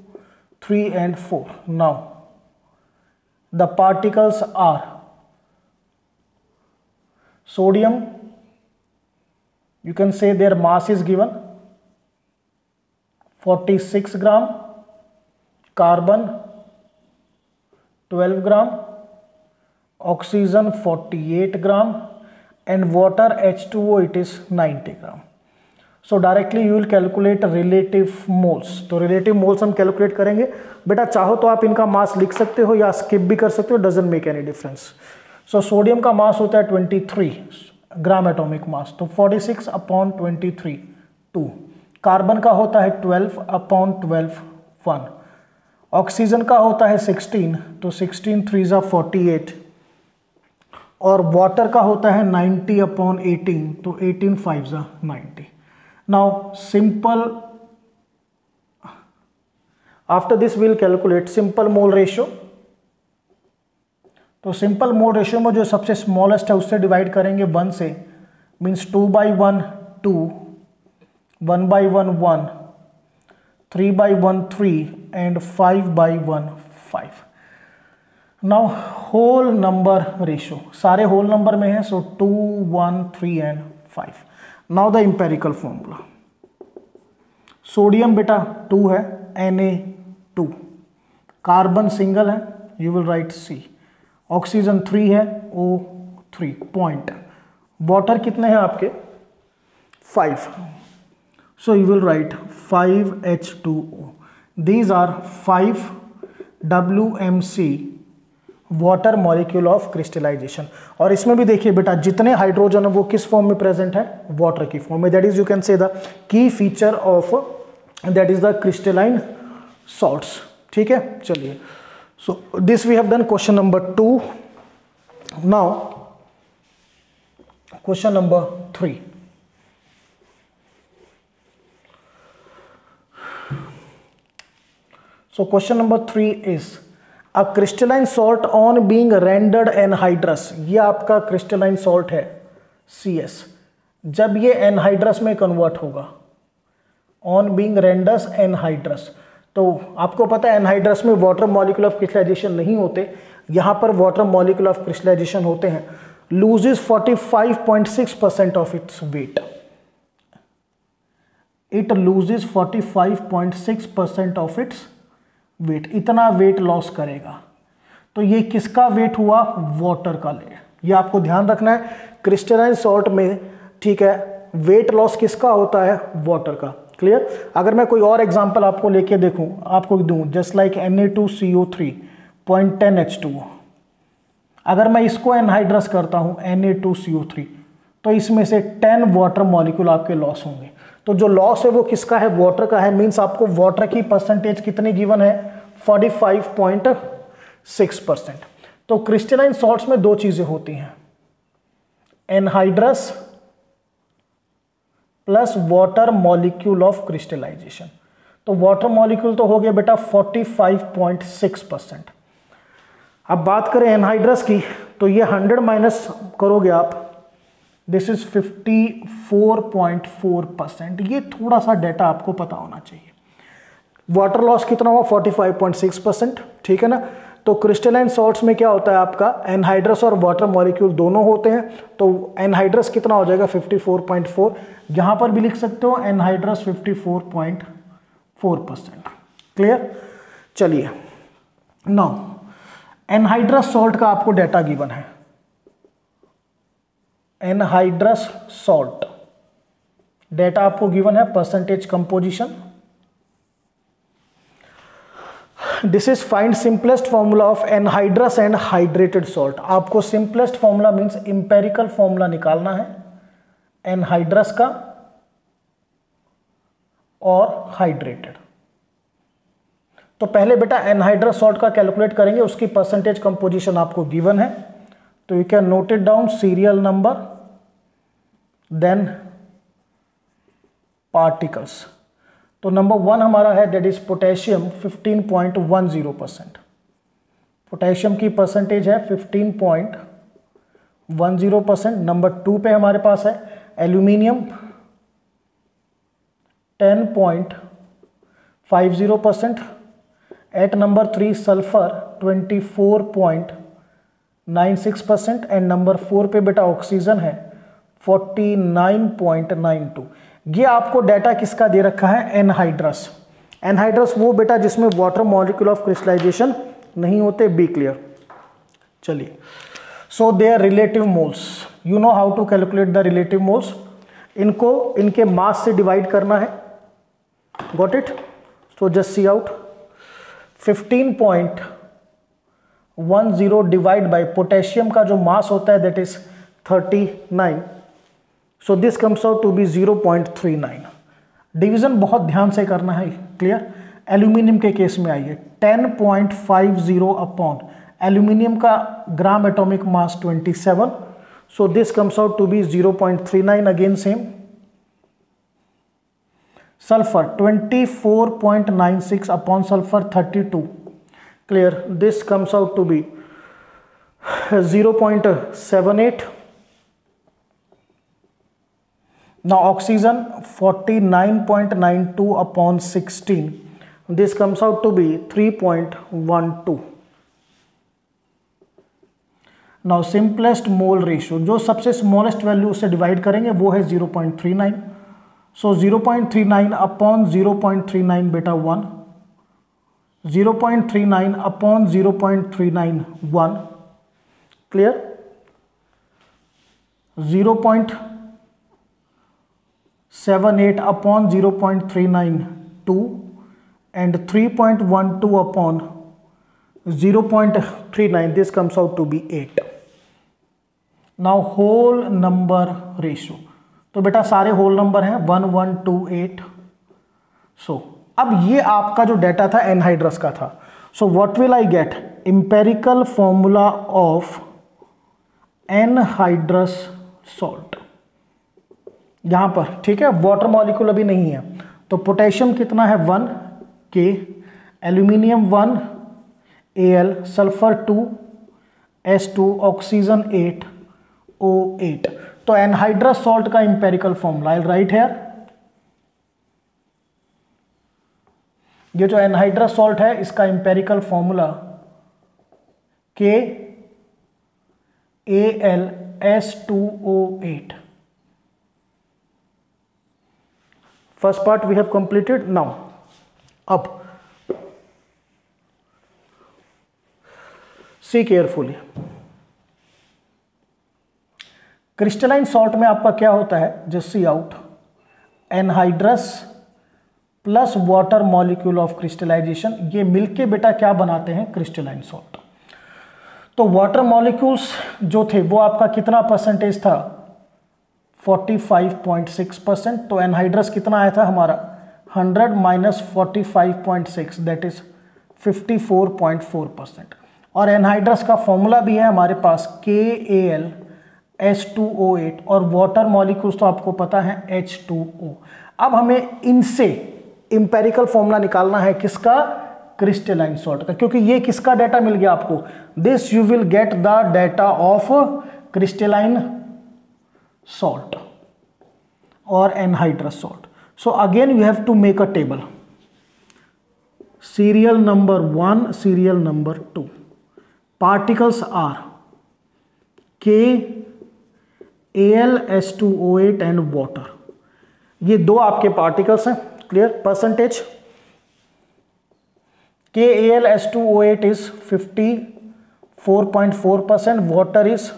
S1: 3 and 4. Now the particles are sodium, you can say their mass is given 46 gram, carbon 12 gram oxygen 48 gram and water H2O it is 90 gram so directly you will calculate relative moles तो रिलेटिव मोल्स हम कैलकुलेट करेंगे बेटा चाहो तो आप इनका मास लिख सकते हो या स्किप भी कर सकते हो doesn't make any difference so sodium का मास होता है 23 ग्राम एटॉमिक मास तो 46 six upon twenty two carbon का होता है 12 अपॉन ट्वेल्व वन ऑक्सीजन का होता है 16 तो 16 थ्री ज़ा फोर्टी और वाटर का होता है 90 अपॉन 18 तो 18 फाइव ज़ा ninety now simple after this will calculate simple mole ratio तो सिंपल मोल रेशियो में जो सबसे स्मॉलेस्ट है उससे डिवाइड करेंगे वन से means two by one two one by one one 3 by 1 3 and 5 by 1 5 now whole number ratio सारे whole number में हैं so 2 1 3 and 5 now the empirical formula sodium बेटा 2 है Na2 कार्बन सिंगल है you will write C oxygen 3 है ओ थ्री पॉइंट वाटर कितने हैं आपके 5 So you will write 5H2O. These are 5 WMC water molecule of crystallisation और इसमें भी देखिए बेटा जितने हाइड्रोजन है वो किस फॉर्म में प्रेजेंट है वाटर की फॉर्म में that is you can say the key feature of that is the crystalline salts ठीक है चलिए so this we have done question number two now question number three So question number three is a crystalline salt on being rendered anhydrous ये आपका crystalline salt है CS जब ये anhydrous में convert होगा on being renders anhydrous तो आपको पता है एनहाइड्रस में वाटर मॉलिक्यूल ऑफ क्रिस्टलाइजेशन नहीं होते यहाँ पर वाटर मॉलिक्यूल ऑफ क्रिस्टलाइजेशन होते हैं loses 45.6 percent of its weight it loses 45.6 percent of its weight इतना वेट लॉस करेगा तो ये किसका वेट हुआ वाटर का लेयर ये आपको ध्यान रखना है क्रिस्टलाइन सॉल्ट में ठीक है वेट लॉस किसका होता है वाटर का क्लियर अगर मैं कोई और एग्जांपल आपको लेके देखूं आपको दूं just like N A two C O three point ten H two अगर मैं इसको एनहाइड्रस करता हूं N A two C O three तो इसमें से टेन वाटर मॉलिक्यूल आपके लॉस होंगे तो जो लॉस है वो किसका है वाटर का है मीन्स आपको वाटर की परसेंटेज कितनी गिवन है 45.6 परसेंट तो क्रिस्टलाइन सॉल्ट्स में दो चीज़ें होती हैं anhydrous plus water molecule of crystallisation तो वाटर मॉलिक्यूल तो हो गया बेटा 45.6 परसेंट अब बात करें एनहाइड्रस की तो ये 100 माइनस करोगे आप दिस इज 54.4 परसेंट ये थोड़ा सा डाटा आपको पता होना चाहिए वाटर लॉस कितना हुआ 45.6 परसेंट ठीक है ना तो क्रिस्टलाइन सॉल्ट्स में क्या होता है आपका एनहाइड्रस और वाटर मॉलिक्यूल दोनों होते हैं तो एनहाइड्रस कितना हो जाएगा 54.4 यहां पर भी लिख सकते हो एनहाइड्रस 54.4 परसेंट क्लियर चलिए नाउ एनहाइड्रस सॉल्ट का आपको डाटा गिवन है एनहाइड्रस सॉल्ट डेटा आपको गिवन है percentage composition this is find simplest formula of anhydrous and hydrated salt आपको simplest formula means empirical formula निकालना है एनहाइड्रस का और हाइड्रेटेड तो पहले बेटा एनहाइड्रस सॉल्ट का कैलकुलेट करेंगे उसकी परसेंटेज कंपोजिशन आपको गिवन है तो you can note it down serial number then particles तो नंबर वन हमारा है that is potassium 15.10 percent potassium की परसेंटेज है 15.10 परसेंट नंबर टू पे हमारे पास है aluminium 10.50 percent at number three sulphur 24.96 percent and number four पे बेटा ऑक्सीजन है 49.92 ये आपको डाटा किसका दे रखा है एनहाइड्रस एनहाइड्रस वो बेटा जिसमें वाटर मॉलिक्यूल ऑफ क्रिस्टलाइजेशन नहीं होते बी क्लियर चलिए so they are relative moles you know how to calculate the relative moles इनको इनके मास से डिवाइड करना है got it so just C out 15.10 divide by potassium का जो मास होता है that is 39 so this comes out to be 0.39 division बहुत ध्यान से करना है क्लियर एल्यूमिनियम के केस में आइए 10.50 अपॉन एल्यूमिनियम का gram atomic mass 27 so this comes out to be 0.39 again same sulphur 24.96 upon sulphur 32 clear this comes out to be 0.78 Now oxygen 49.92 upon 16. This comes out to be 3.12. Now simplest mole ratio जो सबसे स्मॉलेस्ट वैल्यू उससे डिवाइड करेंगे वो है 0.39 सो so 0.39 अपॉन 0.39 बेटा one 0.39 upon 0.39 one clear 0.39 seven eight upon zero point three nine two and three point one two upon zero point three nine this comes out to be eight now whole number ratio तो बेटा सारे होल नंबर हैं one one two eight so अब ये आपका जो डेटा था एनहाइड्रस का था सो what will I get empirical formula of anhydrous salt यहाँ पर ठीक है वाटर मॉलिक्यूल अभी नहीं है तो पोटेशियम कितना है वन के aluminium one A L sulphur two S two oxygen eight O eight तो एनहाइड्रस सॉल्ट का इंपेरिकल फॉर्मूला राइट है ये जो एनहाइड्रस सॉल्ट है इसका empirical formula K A L S two O eight first part we have completed now up see carefully crystalline salt में आपका क्या होता है just C out anhydrous plus water molecule of crystallisation ये मिलके बेटा क्या बनाते हैं क्रिस्टलाइन सॉल्ट तो वाटर मॉलिक्यूल्स जो थे वो आपका कितना परसेंटेज था 45.6 परसेंट तो एनहाइड्रस कितना आया था हमारा 100 minus forty that is 54.4 percent और एनहाइड्रस का फॉर्मूला भी है हमारे पास K A L S two O eight और वाटर मॉलिक्यूल्स तो आपको पता है एच टू ओ अब हमें इनसे इम्पेरिकल फॉर्मूला निकालना है किसका क्रिस्टलाइन सॉल्ट का क्योंकि ये किसका डाटा मिल गया आपको this you will get the data of crystalline salt or anhydrous salt. So again you have to make a table. Serial number 1, serial number 2. Particles are K, Al, S2O8 and water. ये दो आपके पार्टिकल्स हैं clear percentage K L S two O eight is fifty four point four percent water is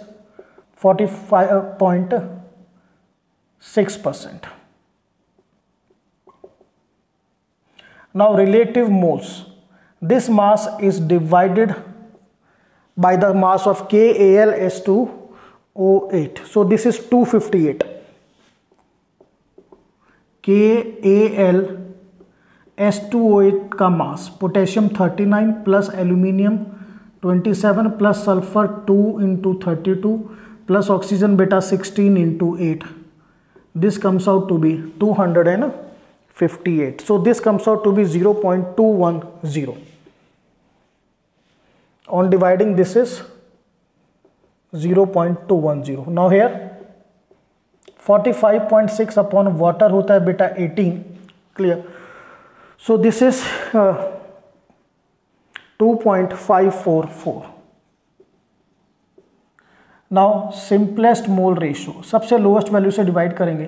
S1: 45.6%. Now relative moles. This mass is divided by the mass of KALS2O8. So this is 258. KALS2O8 का mass. Potassium 39 plus aluminium 27 plus sulfur 2 into thirty-two. Plus oxygen बेटा 16 two eight this comes out to be two hundred and fifty eight so this comes out to be zero point two one zero on dividing this is zero point two one zero now here forty five point six upon water होता है बेटा eighteen clear so this is two point five four four now simplest mole ratio सबसे लोएस्ट वैल्यू से डिवाइड करेंगे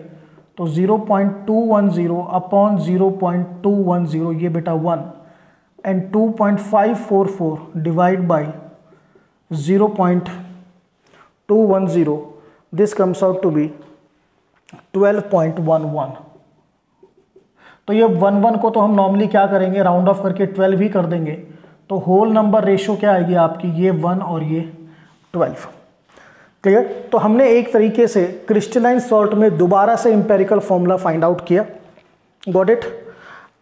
S1: तो 0.210 अपॉन 0.210 ये बेटा one and 2.544 divide by 0.210 this comes out to be 12.11 तो ये वन वन को तो हम नॉर्मली क्या करेंगे राउंड ऑफ करके 12 ही कर देंगे तो होल नंबर रेशियो क्या आएगी आपकी ये वन और ये 12 क्लियर तो हमने एक तरीके से क्रिस्टलाइन सॉल्ट में दोबारा से इंपेरिकल फॉर्मूला फाइंड आउट किया गॉट इट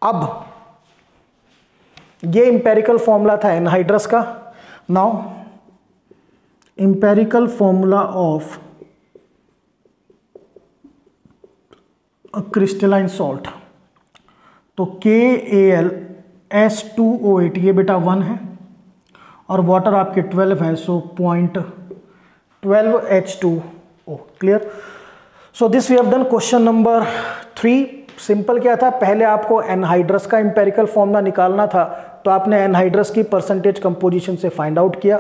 S1: अब ये इंपेरिकल फॉर्मूला था एनहाइड्रस का now empirical formula of crystalline salt तो K A L S two O eight ये बेटा वन है और वाटर आपके ट्वेल्व है so point 12H2O clear so this we have done question number three simple क्या था पहले आपको एनहाइड्रस का इंपेरिकल फॉर्मुला निकालना था तो आपने एनहाइड्रस की परसेंटेज कंपोजिशन से फाइंड आउट किया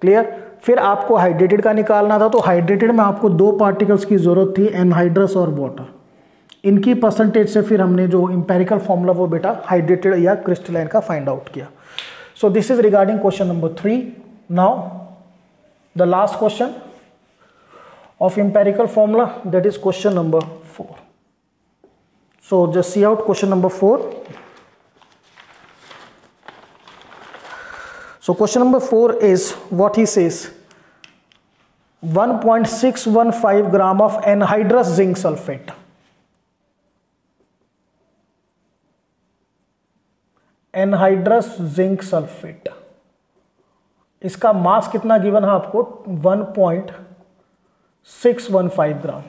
S1: क्लियर फिर आपको हाइड्रेटेड का निकालना था तो हाइड्रेटेड में आपको दो पार्टिकल्स की ज़रूरत थी एनहाइड्रस और वाटर इनकी परसेंटेज से फिर हमने जो इम्पेरिकल फॉर्मूला वो बेटा हाइड्रेटेड या क्रिस्टलाइन का फाइंड आउट किया so this is regarding question number three now the last question of empirical formula that is question number 4 so just see out question number 4 so question number 4 is what he says 1.615 gram of anhydrous zinc sulfate anhydrous zinc sulphate इसका मास कितना गिवन है आपको 1.615 615 gram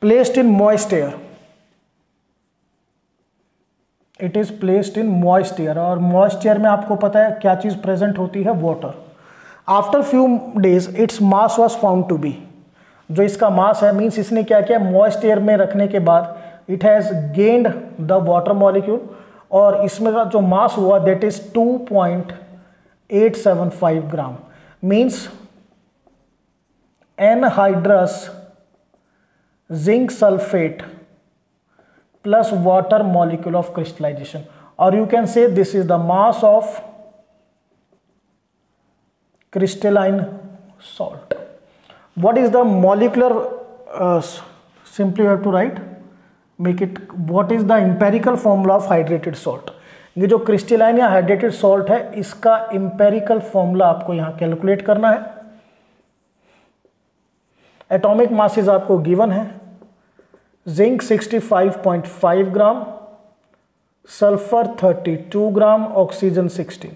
S1: placed in moist air it is placed in moist air और मॉइस्ट एयर में आपको पता है क्या चीज़ प्रेजेंट होती है water after few days it's mass was found to be जो इसका मास है मीन्स इसने क्या किया मॉइस्ट एयर में रखने के बाद it has gained the water molecule और इसमें का जो मास हुआ that is 2.875 gram means anhydrous zinc sulphate plus water molecule of crystallisation और you can say this is the mass of crystalline salt what is the molecular simply have to write make it what is the empirical formula of hydrated salt ये जो क्रिस्टलाइन या हाइड्रेटेड सॉल्ट है इसका इंपेरिकल फॉर्मूला आपको यहां कैलकुलेट करना है एटॉमिक मासेस आपको गिवन है zinc 65.5 gram sulphur 32 gram oxygen 16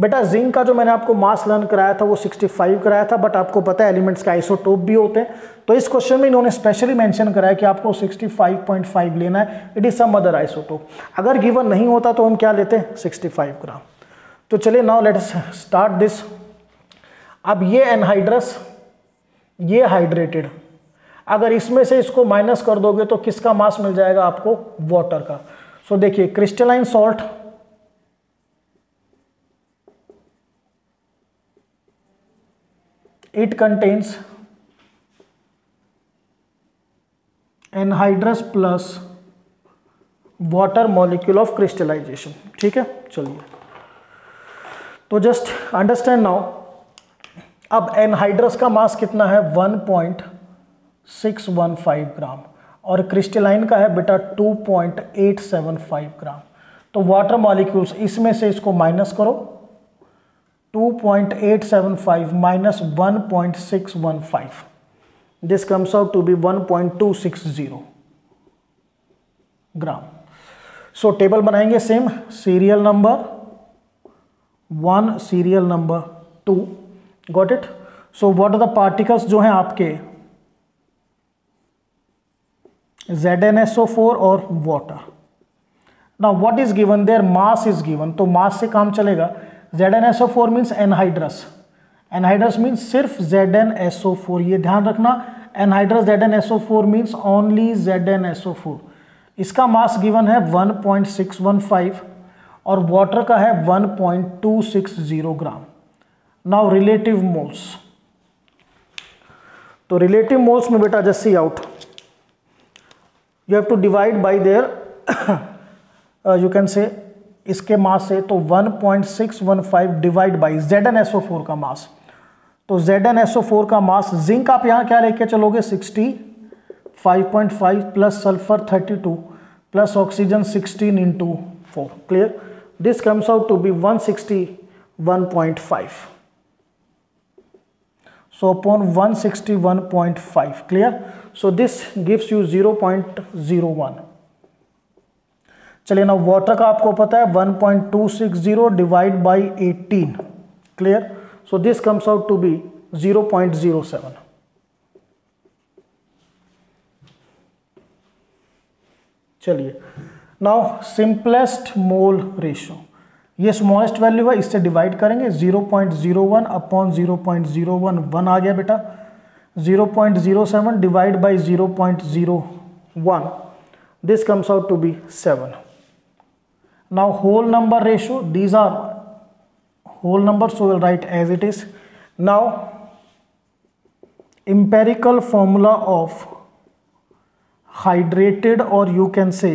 S1: बेटा जिंक का जो मैंने आपको मास लर्न कराया था वो 65 कराया था बट आपको पता है एलिमेंट्स का आइसोटोप भी होते हैं तो इस क्वेश्चन में इन्होंने स्पेशली मेंशन कराया कि आपको 65.5 लेना है इट इज़ सम आइसोटोप अगर गिवन नहीं होता तो हम क्या लेते हैं ग्राम तो चलिए नाउ लेट्स स्टार्ट दिस अब ये एनहाइड्रस ये हाइड्रेटेड अगर इसमें से इसको माइनस कर दोगे तो किसका मास मिल जाएगा आपको वाटर का सो so, देखिए crystalline salt it contains anhydrous plus water molecule of crystallisation ठीक है चलिए तो जस्ट अंडरस्टैंड नाउ अब एनहाइड्रस का मास कितना है 1.615 ग्राम और क्रिस्टलाइन का है बेटा 2.875 ग्राम तो वाटर मॉलिक्यूल्स इसमें से इसको माइनस करो 2.875 minus 1.615 this comes out to be 1.260 gram so table बनाएंगे same serial number one serial number two got it so what are the particles जो हैं आपके Z N S O four और वाटर ना what is given their mass is given तो मास से काम चलेगा Z N S O four means anhydrous anhydrous means सिर्फ Z N S O four ये ध्यान रखना anhydrous Z N S O four means only Z N S O four इसका मास गिवन है 1.615 और वाटर का है 1.260 ग्राम नाउ रिलेटिव मोल्स तो रिलेटिव मोल्स में बेटा just C out you have to divide by there you can say इसके मास से तो 1.615 डिवाइड बाय फोर का मास तो फोर का मास जिंक आप यहां क्या लेके चलोगे 65.5 plus sulphur 32 plus oxygen 16 into four clear this comes out to be 161.5 one one sixty point five clear so this clear you zero point zero one चलिए ना वाटर का आपको पता है one point two six zero divide by eighteen clear so this comes out to be zero point zero seven चलिए नाउ सिंपलेस्ट मोल रेशियो ये स्मॉलेस्ट वैल्यू है इससे डिवाइड करेंगे 0.01 point zero one upon zero point zero one one आ गया बेटा 0.07 point zero seven divide by zero point zero one this comes out to be seven now whole number ratio these are whole number so will write as it is now empirical formula of hydrated और you can say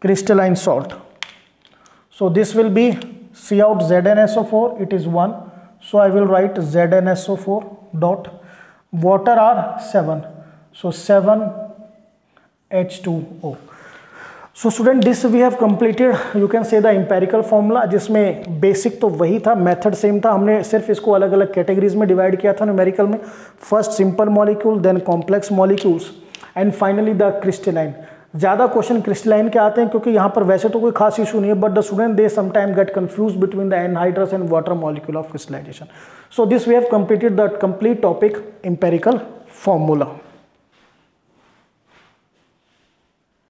S1: crystalline salt. So this will be c out ZnSO4 it is 1 so I will write ZnSO4 dot water are 7 so 7 H2O. So student this we have completed you can say the empirical formula जिसमें बेसिक तो वही था मैथड सेम था हमने सिर्फ इसको अलग अलग कैटेगरीज में डिवाइड किया था न्यूमेरिकल में first simple molecule then complex molecules and finally the crystalline ज़्यादा क्वेश्चन क्रिस्टलाइन के आते हैं क्योंकि यहाँ पर वैसे तो कोई खास इशू नहीं है but the student they समाइम get confuse between the anhydrous and water molecule of crystallisation so this we have completed the complete topic empirical formula